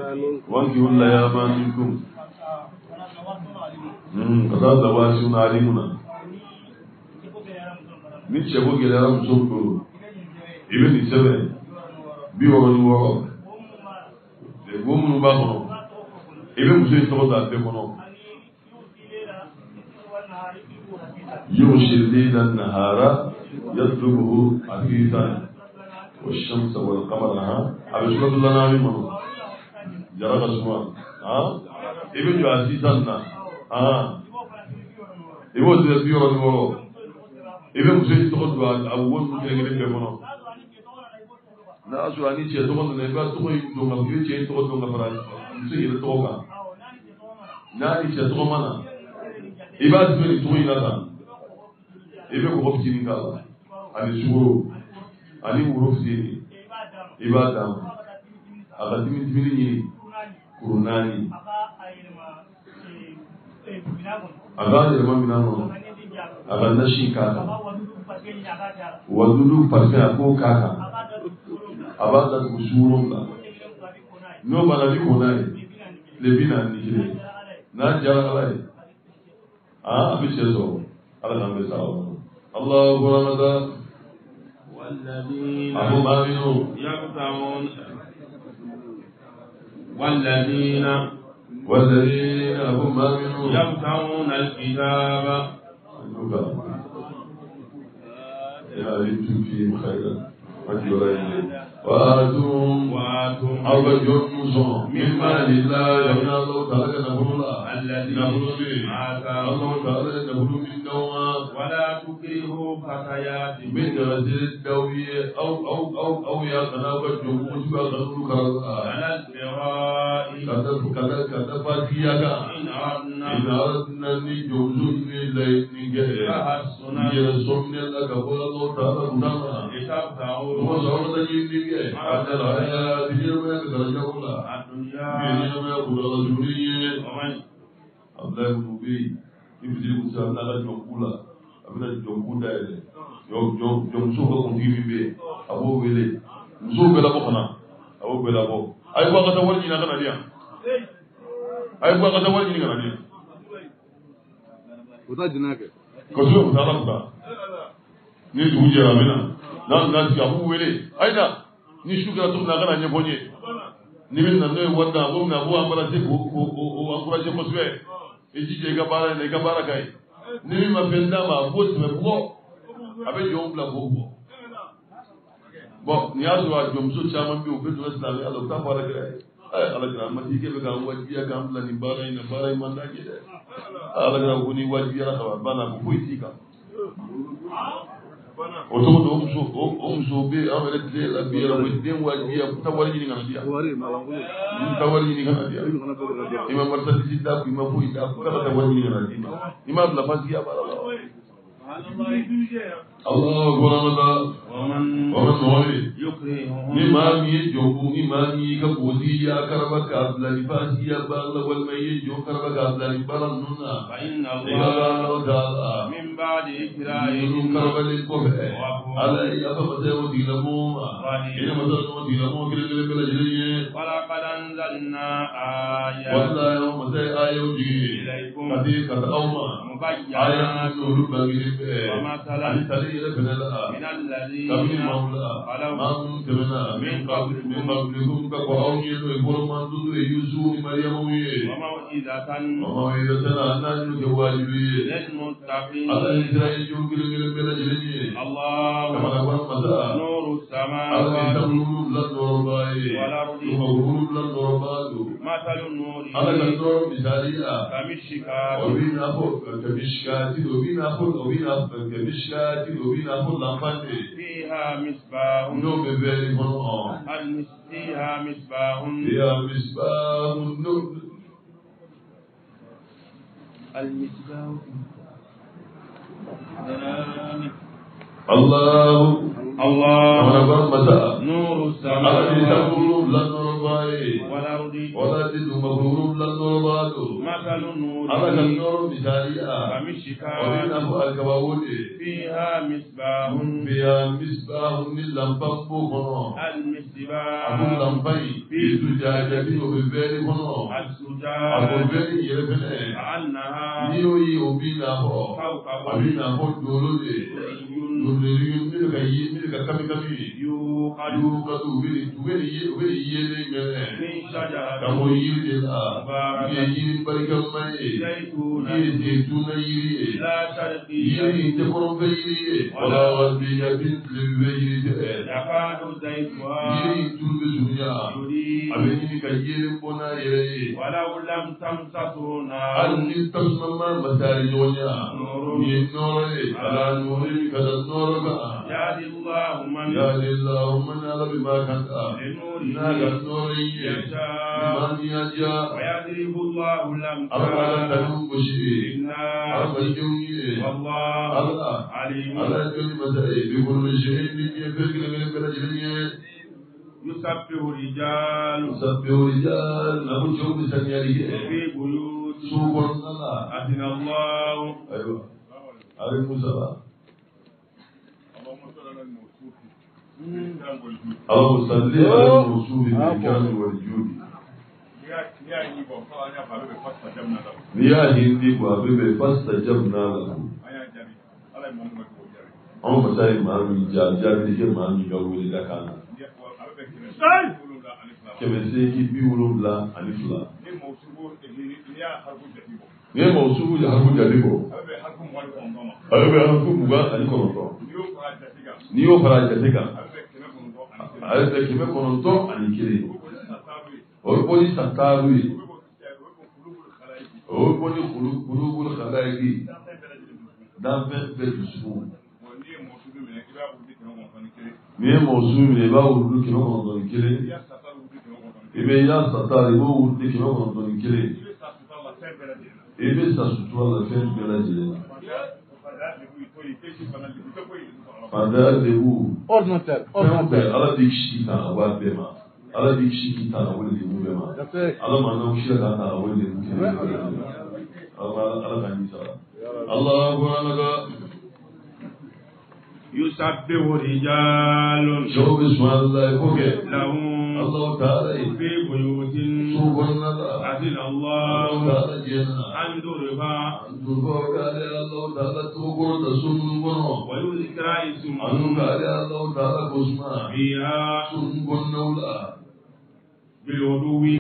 منكم bi wɔɔrɔ ni wɔɔrɔ wo minnu b'a kɔnɔ i bɛ muso in tɔgɔ da a bɛɛ kɔnɔ يغشي الليل النهار يطلبه حديثا والشمس والقمر ها؟ ابو شكر الله نامي من جرى بسمان ها؟ ابن جاسي سنة ها؟ ابو جاسي رضي الله ابن مسيح تقول بعد أول مكان يجري في منام لا أشوف أني يعني شيء؟ تقول من أبغى تقول يوم ما تقول شيء تقول يوم ما ترى مسيح يرد تقول لا أني شيء تقول منا إبادة من تقول إلى i bɛ kɔgɔ fitinin k'a la ani sukoro ani woro fitinin i b'a d'a ma a ka dimi dimini ɲini kuru naani a k'a yɛlɛma minan kɔnɔ a ka nasi k'a kan wa dudu parfɛn a k'o k'a kan a b'a datugu sukoro n'o bana ni ko n'a ye tile bi naani ni kelen n'a jara ala ye aa a bɛ cɛ sɔrɔ ala k'an bɛ sa ala bɔra والذين والذين والذين هم minnu يبتغون الكتاب. علمتم فيهم خيرا. فجرين وآتوهم أرجو مما لله ينالوا تلك نبل الله الذي آتاهم تلك نبل من دوما ولا تكرهوا فتياتكم من غزل الدوية أو أو أو أو يا قناة الجموش وغنوك الله على الفراء كذب كذب كذب فاتيك إن أردنا. أني جموش ليتني جهة يرسلني لك فلطو تلك نبل لتبتعوا وزعوا تجيبني yẹ àjàlá ayá ìdílé bóyá kẹsàrà jẹ kọlà ìdílé bóyá kọlà ọjọ orí yẹ abdulayi kò bẹ ibùdó kò sí abdulayi jọ kú la abdulayi jọ kú da yẹlẹ jọ muso bẹ kò tigi bẹ a b'o wele muso bɛ labɔ kana a b'o bɛɛ labɔ a ye bɔ a ka taa wari ɲini a ka na di yan a ye bɔ a ka taa wari ɲini ka na di yan. o ta jɛnɛ kɛ. kosɛbɛ o taara kun ta ni dugu jɛra a bɛ na n'a nana sigi a b'u wele a ye taa. Ni su kɛra min na a ka na ɲɛfɔ n ye ni bɛ na n'o ye wari da a b'o minɛ a b'o encouragé k'o k'o k'o encouragé kosɛbɛ i jija i ka na i ka baara ka ɲi ni min ma fɛn ma a b'o tɛmɛ bugɔ a bɛ jɔnw bila k'o bugɔ bɔn nin y'a sɔrɔ a jɔnmuso caman ala kira ye ɛ ala kira a ma di k'e bɛ k'an wajibiya k'an bila nin baara in na ala kira ko ni wajibiyara ka ban banna ko t'i kan o cogo de o muso o o muso bɛ anw yɛrɛ tile la bi yɛrɛ o ye den wajibiya ku ta wari ɲini ka na di yan wa n ta wari ɲini ka na di yan i ma marsandisi da kun i ma foyi da kun k'a ka taa wari ɲini ka na d'i ma i m'a bila fasigiya baara la wa. Allahu akbar ومن y'a karaba k'a bila ni fasigiya baara la walima i ye jɔn karaba k'a bila ni baara ninnu na فإن الله la. من بعد yafa masa o tigilamɔgɔw ma i ni masa o tigilamɔgɔ kelen kelen bɛɛ lajɛlen ye ولقد أنزلنا wala y'aw masa ye ayaw jigi إليكم ma aya مبينات minnu olu bangenen bɛɛ ومثلا من الذين n'o ye bɔrɔman duuru ye yusufu ni mariyamu ye وموعظة ɔmɔ ye yɔtɛna an n'a y'u kɛ wajibi ye للمتقين jiw kelen kelen bɛɛ lajɛlen ye الله kamana kɔnɔ masa نور السماوات tabulu bila nɔrɔba ye والأرض bila nɔrɔba don مثل نوره ala ka nɔrɔ misaliya كمشكاة o b'i n'a fɔ kabishikati o b'i lanfan de فيها مصباح ni kɔnɔ المس- فيها مصباح fiya misbahu n'o المصباح الله Jamanakan masa ala de takuru bila nɔrɔba ye wala de dugumakuru bila nɔrɔba do ala ka nɔrɔ misaliya o bɛ na fɔ alikabako de fiya misbahu ni lanpa ko kɔnɔ a ko lanpa in fi jajabi o bɛ bɛri kɔnɔ a ko bɛri yɛrɛ fɛnɛ n'i y'o ye o b'i na fɔ a b'i na fɔ dolo de. Dolo de bɛ ka ye ka kami kami يوقد y'u ka to u bɛ u bɛ ye bɛ yelen mɛnɛ من ka bɔ yiri de la ye yiri barikama ye min ye zeytuna yiri ye yiri tɛ kɔrɔnfɛ yiri ye wala wasiya bin tile bɛ yiri يكاد زيتها yiri tulu bɛ surunya a bɛ ɲini ka yelen bɔ n'a yɛrɛ ye hali ni tasuma ma masari ɲɔgɔn ɲa nin ye nɔrɔ ye ala nɔrɔ ye ka da nɔrɔ kan يهدي الله من ya lillahu man ala bi ma kan ta n'a ka لنوره nɔrɔ ye ni يشاء maa min y'a diya ويضرب الله ala b'a ka الأمثال taliw gosi للناس ala ka jɛnw ye والله ala عليم ala ye jɔnni masa ye bi kɔnɔ bɛ se ni diɲɛ fɛn kelen kelen bɛɛ lajɛlen ye يسبح رجال musabbihu rijal na ko cɛw bɛ saniyali kɛ في بيوت sugu kɔnɔna la أذن الله ayiwa a bɛ Mm. àwọn òsàlẹ̀ àwọn òsúlẹ̀ nìkan wà jùlọ ní. Àyè nígbà abẹ́bẹ̀ pásítà jẹ́mù náà lọ́wọ́ àwọn mọ̀sáyì máa ń jà jáde jẹ́ máa ń yọ wọlé dáka náà. Kẹ̀mẹ̀ sí kí bí wúlò ńlá àlífìlà ní ẹ̀mọ̀ òṣùwò yà hàkú jàdé bọ̀. Abẹ́bẹ̀ hàkú mùgbà àlíkọ̀ọ̀tọ̀ ní yóò fara jàdé kan arétẹ̀kìmẹ́ kọ̀nọ̀tọ́ àníkiri orúkọ ní sàtàrù yìí orúkọ ní kùrúkùrú kàláìkì dáfẹ́ bẹ̀rù sùn mìí mọ̀ sùn mìí bá wùdú kì mọ́ kọ̀nọ̀tọ̀ nìkiri ibi yá sàtàrù ìwọ́ wùdú kì mọ́ kọ̀nọ̀tọ̀ nìkiri ibi sàtútù àlàfẹ́ bẹ̀rẹ̀ jìlẹ̀ ni sa na degun Ordinateur. bɛɛ ala b'i si ta a b'a bɛɛ ma ala si k'i ta a wele degun bɛɛ ma ala ma si ka ta a wele degun kelen bɛɛ lajɛlen ma ala ala ka ala ko ala ka يسبح رجال cɛw bɛ sɔn ala ye ko kɛ لهم ala taara ye في بيوت so kɔnɔna la أذن ala الله taara jɛna أن ترفع dubaw k'ale ala taara cogo kɔnɔ ta so minnu kɔnɔ ويذكر anu اسمه k'ale ala taara ko suma فيها so minnu kɔnɔnaw la بالغدو